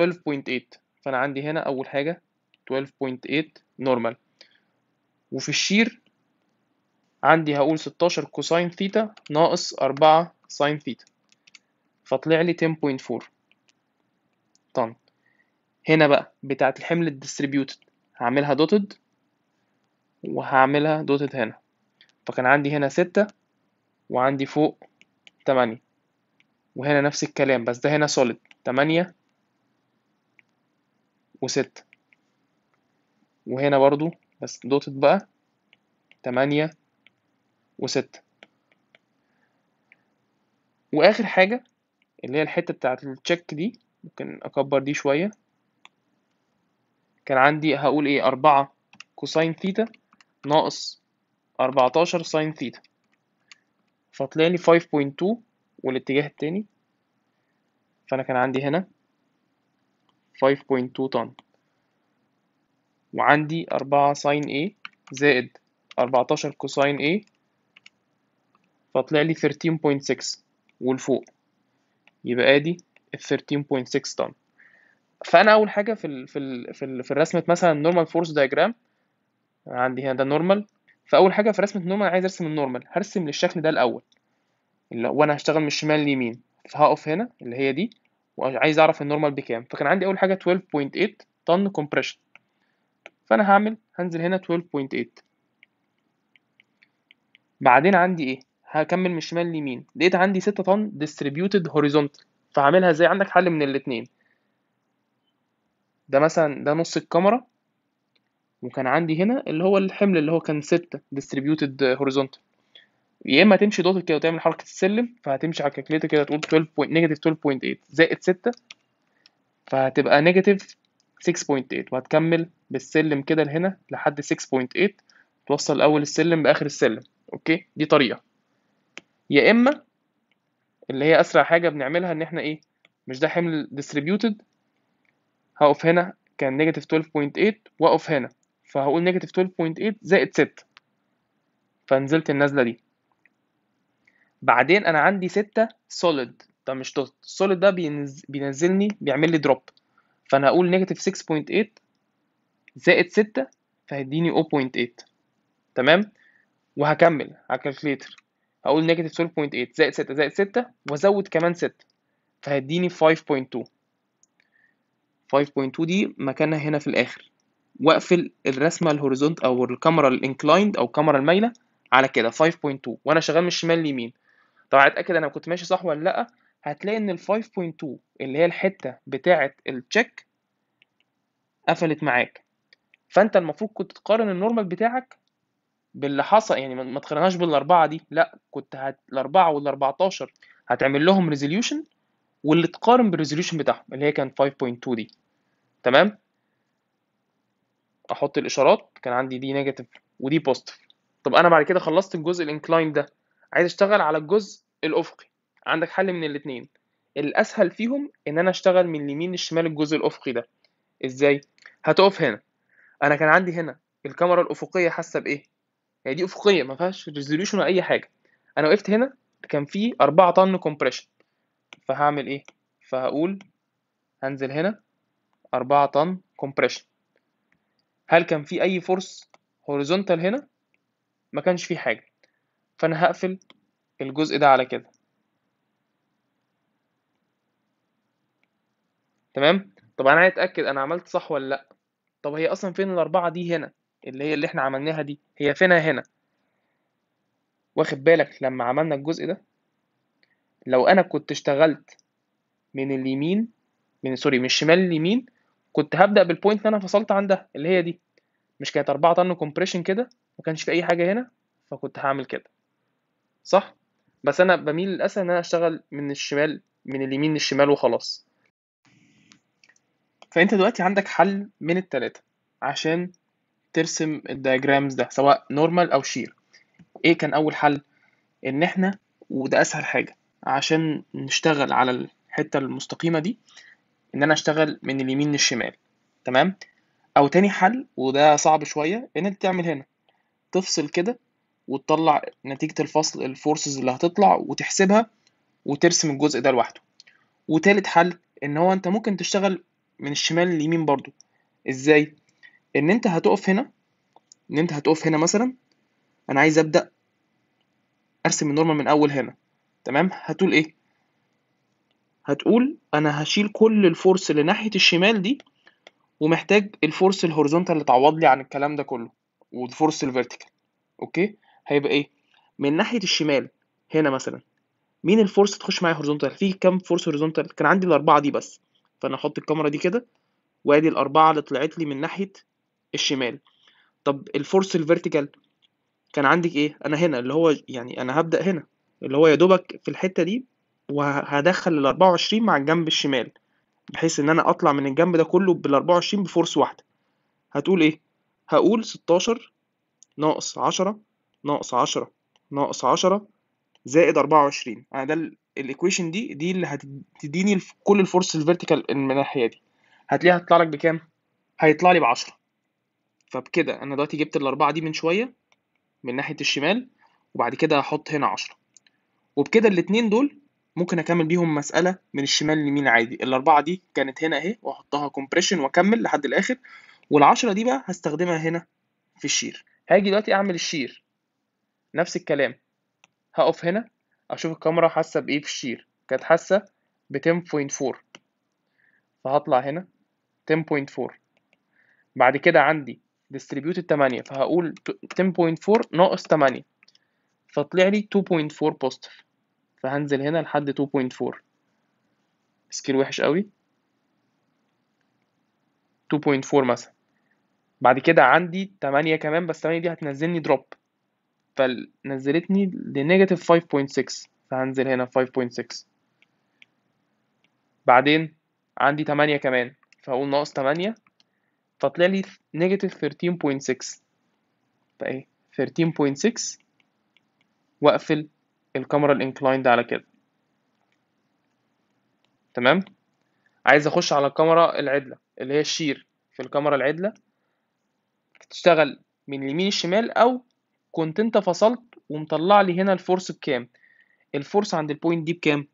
12.8 فأنا عندي هنا أول حاجة 12.8 normal وفي ال shear عندي هقول 16 cosine theta ناقص 4 sine theta فطلع لي 10.4 طن. هنا بقى بتاعة الحمل ال distributed. هعملها dotted وهعملها dotted هنا. فكان عندي هنا ستة وعندي فوق تمانية. وهنا نفس الكلام بس ده هنا solid تمانية وستة. وهنا برضو بس dotted بقى. تمانية وستة. وآخر حاجة اللي هي الحتة بتاعة ال check دي ممكن أكبر دي شوية. كان عندي هقول إيه أربعة cosine theta ناقص أربعتاشر sine theta فطلع لي 5.2 والاتجاه التاني. فأنا كان عندي هنا 5.2 طن وعندي أربعة sine A زائد أربعتاشر cosine A. فطلع لي 13.6 ولفوق. يبقى آدي ال 13.6 طن فأنا أول حاجة في ال في ال في, ال في الرسمة مثلا normal force diagram عندي هنا ده normal فأول حاجة في رسمة normal عايز أرسم ال normal هرسم للشكل ده الأول. وأنا هشتغل من الشمال لليمين فهقف هنا اللي هي دي وعايز أعرف ال normal بكام. فكان عندي أول حاجة 12.8 طن compression فأنا هعمل هنزل هنا 12.8 بعدين عندي إيه؟ هكمل من الشمال لليمين لقيت عندي 6 طن distributed horizontal. فهعملها إزاي؟ عندك حل من الاتنين. ده مثلا ده نص الكمرة. وكان عندي هنا اللي هو الحمل اللي هو كان 6 distributed horizontal. يا إما تمشي dot كده وتعمل حركة السلم فهتمشي على ال calculator كده تقول 12 point negative 12.8 زائد 6 فهتبقى negative 6.8 وهتكمل بالسلم كده لهنا لحد 6.8 توصل أول السلم بآخر السلم okay؟ دي طريقة. يا إما اللي هي أسرع حاجة بنعملها إن إحنا إيه؟ مش ده حمل distributed هقف هنا كان negative 12.8 وأقف هنا فهقول negative 12.8 زائد 6 فنزلت النزلة دي. بعدين أنا عندي 6 solid. ده مش dotted solid ده بينز... بينزلني بيعمل لي drop فأنا هقول negative 6.8 زائد 6 فهيديني 0.8 تمام؟ وهكمل على ال calculator هقول negative 12.8 زائد 6 زائد 6 وأزود كمان 6 فهيديني 5.2 5.2 دي مكانها هنا في الآخر. واقفل الرسمة ال horizontal أو الكمرة ال inclined أو الكمرة المايلة على كده 5.2 وأنا شغال من الشمال لليمين. طبعا اتاكد أنا كنت ماشي صح ولا لأ؟ هتلاقي إن ال 5.2 اللي هي الحتة بتاعة ال check قفلت معاك. فأنت المفروض كنت تقارن ال normal بتاعك باللي حصل يعني ما تقارنهاش بالأربعة دي لأ كنت هت... الأربعة وال 14 هتعمل لهم resolution واللي تقارن بال resolution بتاعهم اللي هي كان 5.2 دي. تمام؟ أحط الإشارات كان عندي دي negative ودي positive طب أنا بعد كده خلصت الجزء ال inclined ده. عايز أشتغل على الجزء الأفقي. عندك حل من الاثنين الأسهل فيهم إن أنا أشتغل من اليمين للشمال الجزء الأفقي ده. إزاي؟ هتقف هنا. أنا كان عندي هنا الكمرة الأفقية حاسة بإيه؟ هي دي أفقية ما فيهاش resolution ولا أي حاجة. أنا وقفت هنا كان في 4 طن compression فهعمل إيه؟ فهقول هنزل هنا 4 طن compression هل كان في أي force horizontal هنا؟ ما كانش في حاجة. فأنا هقفل الجزء ده على كده. تمام؟ طب أنا عايز أتأكد أنا عملت صح ولا لأ. طب هي أصلا فين الأربعة دي هنا؟ اللي هي اللي إحنا عملناها دي. هي فينها هنا؟ واخد بالك لما عملنا الجزء ده؟ لو أنا كنت اشتغلت من اليمين من sorry من الشمال لليمين كنت هبدأ بال point اللي أنا فصلت عندها اللي هي دي. مش كانت 4 طن compression كده؟ ما كانش في أي حاجة هنا؟ فكنت هعمل كده. صح؟ بس أنا بميل للاسف إن أنا أشتغل من الشمال من اليمين للشمال وخلاص. فأنت دلوقتي عندك حل من التلاتة عشان ترسم ال diagrams ده سواء normal أو shear إيه كان أول حل؟ إن إحنا وده أسهل حاجة عشان نشتغل على الحتة المستقيمة دي إن أنا أشتغل من اليمين للشمال. تمام؟ أو تاني حل وده صعب شوية إن أنت تعمل هنا. تفصل كده وتطلع نتيجة الفصل ال forces اللي هتطلع وتحسبها وترسم الجزء ده لوحده. وتالت حل إن هو أنت ممكن تشتغل من الشمال لليمين برضو. إزاي؟ إن أنت هتقف هنا إن أنت هتقف هنا مثلا أنا عايز أبدأ أرسم ال normal من أول هنا. تمام؟ هتقول إيه؟ هتقول أنا هشيل كل ال force اللي ناحية الشمال دي ومحتاج ال force ال horizontal اللي تعوض لي عن الكلام ده كله وال force ال vertical. okay؟ هيبقى إيه؟ من ناحية الشمال هنا مثلا. مين ال force تخش معايا horizontal في كام force horizontal كان عندي الأربعة دي بس. فأنا أحط الكمرة دي كده وأدي الأربعة اللي طلعت لي من ناحية الشمال. طب ال force ال vertical كان عندك إيه؟ أنا هنا اللي هو يعني أنا هبدأ هنا. اللي هو يا دوبك في الحتة دي وهدخل ال 24 مع الجنب الشمال بحيث إن أنا أطلع من الجنب ده كله بال 24 ب force واحدة. هتقول إيه؟ هقول 16 ناقص 10 ناقص 10 ناقص 10 زائد 24 أنا ده ال equation دي دي اللي هتديني كل ال force ال vertical من الناحية دي. هتلاقيها هتطلع لك بكام؟ هيطلع لي ب 10 فبكده أنا دلوقتي جبت الأربعة دي من شوية من ناحية الشمال وبعد كده هحط هنا 10 وبكده الاتنين دول ممكن أكمل بيهم مسألة من الشمال لليمين عادي. الأربعة دي كانت هنا أهي وأحطها compression وأكمل لحد الآخر. والعشرة دي بقى هستخدمها هنا في ال shear. هاجي دلوقتي أعمل ال shear. نفس الكلام. هقف هنا أشوف الكمرة حاسة بإيه في ال shear. كانت حاسة ب 10.4 فهطلع هنا 10.4 بعد كده عندي distributed 8 فهقول 10.4 ناقص 8 فطلع لي 2.4 positive فهنزل هنا لحد 2.4 scale وحش قوي. 2.4 مثلا. بعد كده عندي 8 كمان بس 8 دي هتنزلني drop فنزلتني ل negative 5.6 فهنزل هنا 5.6 بعدين عندي 8 كمان. فهقول ناقص 8 فطلع لي negative 13.6 فايه 13.6 واقفل الكمرة ال inclined على كده. تمام؟ عايز أخش على الكمرة العدلة اللي هي ال shear في الكمرة العدلة. تشتغل من اليمين الشمال أو كنت انت فصلت ومطلع لي هنا ال force بكام؟ ال force عند ال point دي بكام؟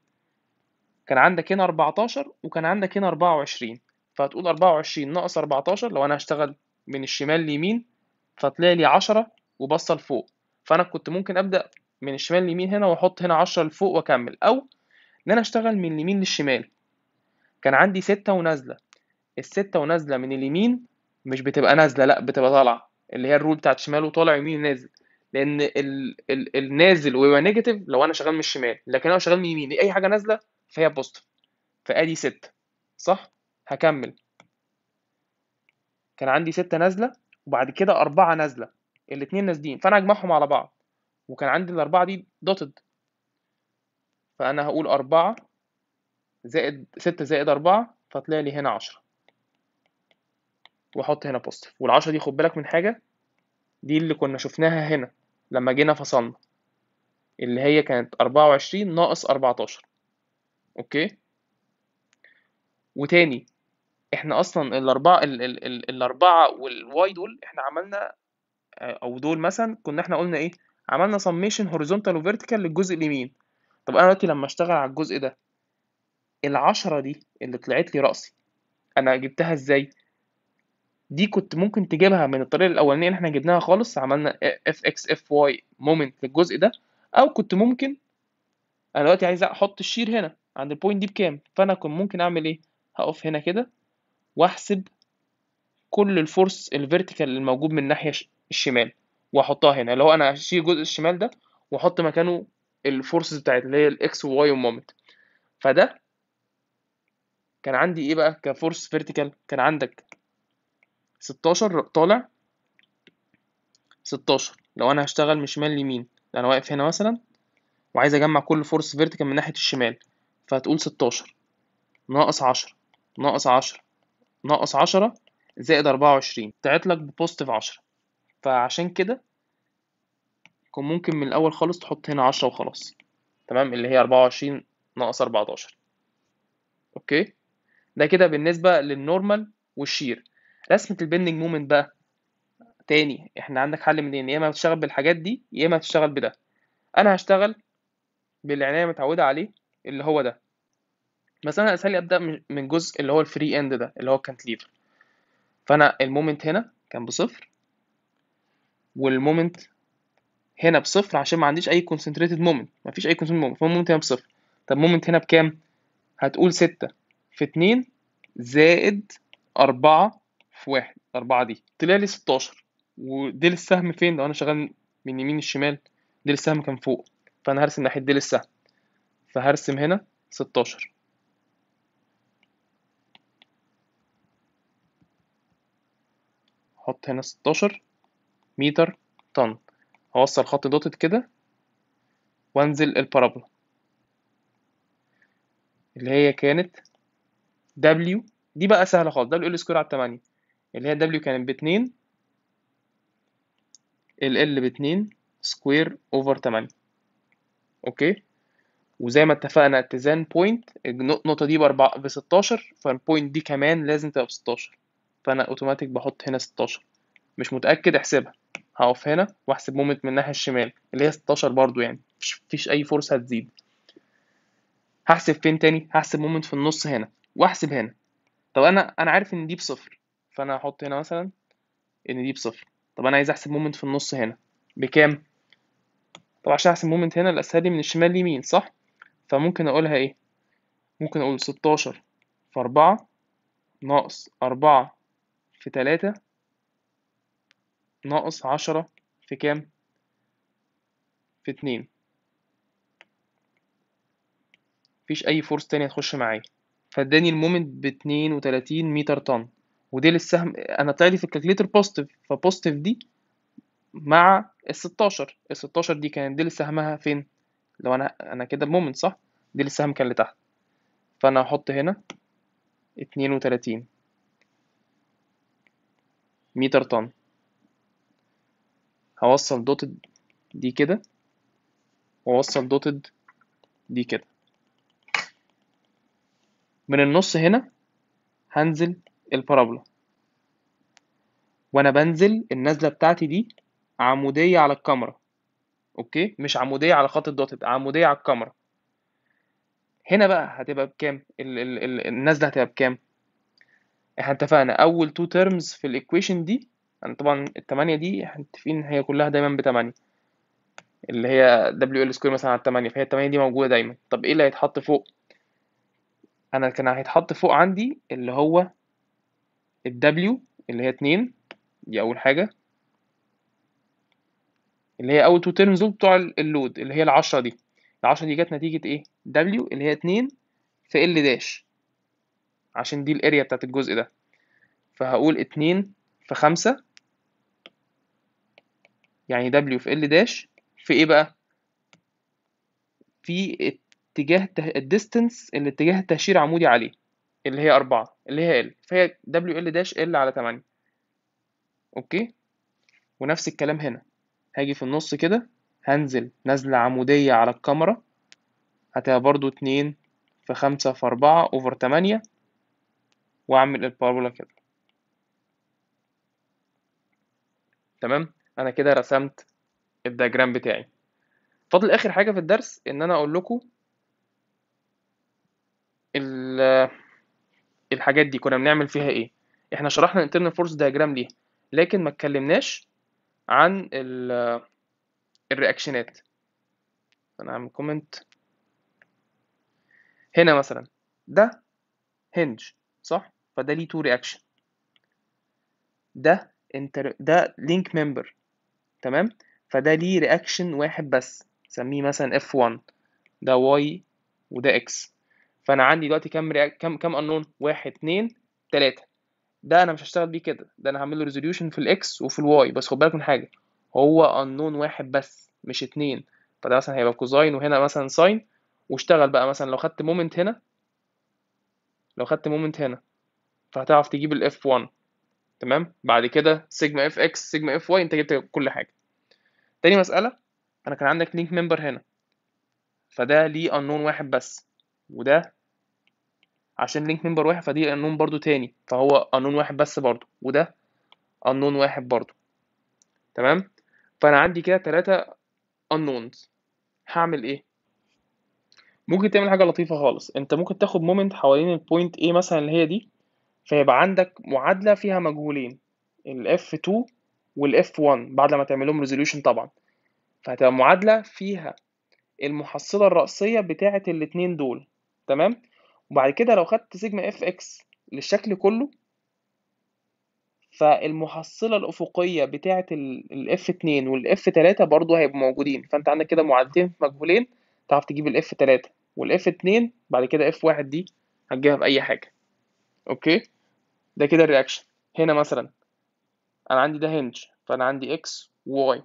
كان عندك هنا 14 وكان عندك هنا 24 فهتقول 24 ناقص 14 لو أنا هشتغل من الشمال ليمين فطلع لي 10 وبصه لفوق فأنا كنت ممكن أبدأ من الشمال ليمين هنا وأحط هنا 10 لفوق وأكمل. أو إن أنا أشتغل من اليمين للشمال. كان عندي ستة ونازلة. الستة ونازلة من اليمين مش بتبقى نازلة لأ بتبقى طالعة. اللي هي ال rule بتاعت شمال وطالع يمين ونازل. لأن ال ال النازل ويبقى negative لو أنا شغال من الشمال لكن أنا شغال من اليمين أي حاجة نازلة؟ فهي positive فآدي ستة. صح؟ هكمل. كان عندي ستة نازلة وبعد كده أربعة نازلة. الاتنين نازلين. فأنا أجمعهم على بعض. وكان عندي الأربعة دي dotted فأنا هقول أربعة زائد ستة زائد أربعة فطلع لي هنا عشرة. وأحط هنا positive والعشرة دي خد بالك من حاجة؟ دي اللي كنا شفناها هنا. لما جينا فصلنا اللي هي كانت أربعة وعشرين ناقص أربعتاشر. okay؟ وتاني إحنا أصلا الأربعة ال ال ال الأربعة وال Y دول إحنا عملنا أو دول مثلا كنا إحنا قلنا إيه؟ عملنا summation horizontal و vertical للجزء اليمين. طب أنا دلوقتي لما أشتغل على الجزء ده العشرة دي اللي طلعت لي رأسي أنا جبتها إزاي؟ دي كنت ممكن تجيبها من الطريقة الأولانية اللي إحنا جبناها خالص عملنا Fx Fy moment للجزء ده. أو كنت ممكن أنا دلوقتي عايز أحط ال shear هنا عند ال point دي بكام؟ فأنا كنت ممكن أعمل إيه؟ هقف هنا كده وأحسب كل ال force ال vertical الموجود من الناحية الشمال وأحطها هنا. اللي هو أنا هشيل الجزء الشمال ده وأحط مكانه ال forces بتاعت اللي هي ال X و Y وال moment فده كان عندي إيه بقى؟ ك force vertical كان عندك 16 طالع؟ 16 لو أنا هشتغل من شمال ليمين أنا واقف هنا مثلا وعايز أجمع كل force vertical من ناحية الشمال فهتقول 16 ناقص 10 ناقص 10 ناقص 10 زائد 24 طلعت لك ب positive 10 فعشان كده كان ممكن من الأول خالص تحط هنا 10 وخلاص. تمام؟ اللي هي 24 ناقص 14 okay؟ ده كده بالنسبة لل normal وال shear. رسمة ال bending moment بقى تاني. إحنا عندك حل منين؟ يا إما هتشتغل بالحاجات دي يا إما هتشتغل بده. أنا هشتغل باللي عينيا متعوده عليه اللي هو ده. بس أنا اسهل أبدأ من الجزء اللي هو ال free end ده اللي هو ال cantilever فأنا ال moment هنا كان بصفر وال moment هنا بصفر عشان ما عنديش أي concentrated moment ما فيش أي concentrated moment فال moment هنا بصفر. طب moment هنا بكام؟ هتقول ستة. في اتنين زائد أربعة في واحد أربعة دي. طلع لي ستاشر. وذيل السهم فين؟ لو أنا شغال من يمين لشمال ديل السهم كان فوق. فأنا هرسم ناحية ديل السهم. فهرسم هنا ستاشر. أحط هنا 16 متر طن. هوصل خط dotted كده وأنزل ال parabola. اللي هي كانت W. دي بقى سهلة خالص. W L square على 8 اللي هي W كانت باتنين ال L باتنين square over 8 okay؟ وزي ما اتفقنا اتزان point النقطة دي بأربعة بستاشر فال point دي كمان لازم تبقى بستاشر. فأنا اوتوماتيك بحط هنا 16 مش متأكد احسبها. هقف هنا وأحسب moment من الناحية الشمال اللي هي 16 برضو يعني. مفيش أي فرصه هتزيد. هحسب فين تاني؟ هحسب moment في النص هنا. وأحسب هنا. طب أنا أنا عارف إن دي بصفر. فأنا هحط هنا مثلا إن دي بصفر. طب أنا عايز أحسب moment في النص هنا. بكام؟ طب عشان أحسب moment هنا الاسهل لي من الشمال ليمين صح؟ فممكن أقولها إيه؟ ممكن أقول 16 في 4 ناقص 4 في تلاتة ناقص عشرة في كام؟ في اتنين. مفيش أي force تانية هتخش معايا. فاداني ال moment باتنين وتلاتين متر طن ودي للسهم أنا طلعلي في ال calculator positive ف positive دي مع الستاشر الستاشر دي كانت دي سهمها فين؟ لو أنا أنا كده بمومنت صح؟ دي السهم كان لتحت. فأنا هحط هنا اتنين وتلاتين. متر طن. هوصل دوتد دي كده. وأوصل دوتد دي كده. من النص هنا هنزل البارابولا وأنا بنزل النزلة بتاعتي دي عمودية على الكاميرا. okay؟ مش عمودية على خط ال dotted عمودية على الكاميرا. هنا بقى هتبقى بكام؟ ال ال ال النزلة هتبقى بكام؟ إحنا اتفقنا أول two terms في ال equation دي أنا طبعا التمانية دي إحنا متفقين هي كلها دايما بتمانية. اللي هي W L square مثلا على التمانية فهي التمانية دي موجودة دايما. طب إيه اللي هيتحط فوق؟ أنا كان هيتحط فوق عندي اللي هو ال W اللي هي اتنين دي أول حاجة. اللي هي أول two terms بتوع ال load اللي هي العشرة دي. العشرة دي جت نتيجة إيه؟ W اللي هي اتنين في L dash عشان دي ال area بتاعت الجزء ده. فهقول اتنين في خمسة يعني W في L dash في إيه بقى؟ في اتجاه ال distance اللي اتجاه التهشير عمودي عليه. اللي هي أربعة اللي هي L فهي W L dash L على تمانية. okay؟ ونفس الكلام هنا. هاجي في النص كده. هنزل نزلة عمودية على الكاميرا. هتبقى برضو اتنين في خمسة في أربعة over تمانية. وأعمل ال parabola كده. تمام؟ أنا كده رسمت ال diagram بتاعي. فاضل آخر حاجة في الدرس إن أنا أقول لكم الحاجات دي كنا بنعمل فيها إيه؟ إحنا شرحنا ال internal force diagram ليه لكن ما اتكلمناش عن ال reactionات أنا هعمل comment هنا مثلا. ده hinge صح؟ فده ليه two reaction ده انتر ده link member تمام؟ فده ليه reaction واحد بس سميه مثلا F1 ده Y وده X. فأنا عندي دلوقتي كام reac... كام كام انون واحد اتنين تلاتة. ده أنا مش هشتغل بيه كده. ده أنا هعمل له resolution في ال X وفي ال Y بس خد بالك من حاجة. هو انون واحد بس مش اتنين. فده مثلا هيبقى cosine وهنا مثلا sine واشتغل بقى مثلا لو خدت moment هنا لو خدت moment هنا فهتعرف تجيب ال F 1 تمام؟ بعد كده sigma F X sigma F Y انت جبت كل حاجة. تاني مسألة أنا كان عندك link member هنا. فده ليه انون واحد بس. وده عشان link member واحد فدي انون برضو تاني. فهو انون واحد بس برضو وده انون واحد برضو. تمام؟ فأنا عندي كده تلاتة unknowns. هعمل إيه؟ ممكن تعمل حاجة لطيفة خالص. أنت ممكن تاخد moment حوالين ال point A مثلا اللي هي دي فيبقى عندك معادلة فيها مجهولين. ال F2 وال F1 بعد لما تعمل لهم resolution طبعا. فهتبقى معادلة فيها المحصلة الرأسيه بتاعه الاتنين دول. تمام؟ وبعد كده لو خدت sigma Fx للشكل كله فالمحصلة الأفقية بتاعة ال F2 وال F3 برضو هيبقوا موجودين. فأنت عندك كده معادلتين مجهولين تعرف تجيب ال F3 وال F2 بعد كده F1 دي هتجيبها بأي حاجة. okay؟ ده كده ال reaction. هنا مثلا أنا عندي ده hinge فأنا عندي X و Y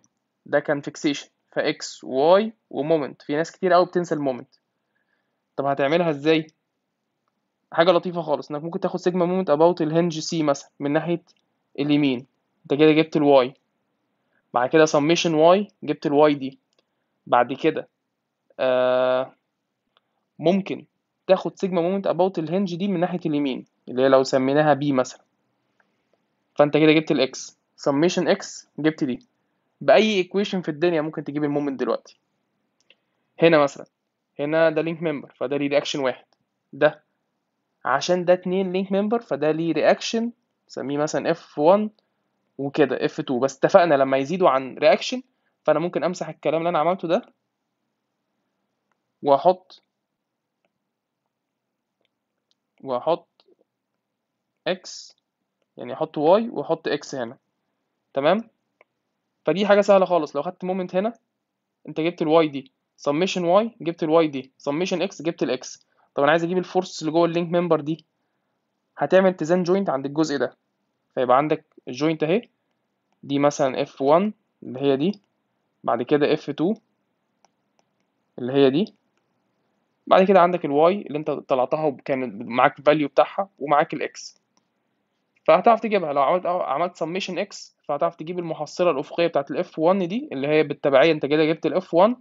ده كان fixation ف X و Y و moment في ناس كتير قوي بتنسى ال moment طب هتعملها إزاي؟ حاجة لطيفة خالص إنك ممكن تاخد sigma moment about ال hinge C مثلا من ناحية اليمين. أنت كده جبت ال Y بعد كده سميشن واي جبت ال Y دي. بعد كده آه ممكن تاخد sigma moment about ال hinge دي من ناحية اليمين اللي هي لو سميناها B مثلا. فأنت كده جبت ال X سميشن إكس جبت دي. بأي equation في الدنيا ممكن تجيب ال moment دلوقتي. هنا مثلا. هنا ده link member فده reaction واحد. ده عشان ده اتنين link member فده ليه reaction سميه مثلا F1 وكده F2 بس اتفقنا لما يزيدوا عن reaction فأنا ممكن أمسح الكلام اللي أنا عملته ده وأحط وأحط x يعني أحط y وأحط x هنا. تمام؟ فدي حاجة سهلة خالص. لو خدت moment هنا أنت جبت ال Y دي. سميشن واي جبت ال Y دي. سميشن إكس جبت ال X طب أنا عايز أجيب ال force اللي جوه ال link member دي. هتعمل اتزان joint عند الجزء ده. فيبقى عندك ال joint أهي. دي مثلا F1 اللي هي دي. بعد كده F2 اللي هي دي. بعد كده عندك ال Y اللي أنت طلعتها وكان معاك ال value بتاعها ومعاك ال X فهتعرف تجيبها. لو عملت عملت سميشن إكس فهتعرف تجيب المحصلة الأفقية بتاعت ال F1 دي اللي هي بالتبعية. أنت كده جبت ال F1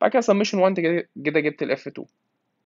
بعد كده سميشن 1 أنت كده جبت ال F2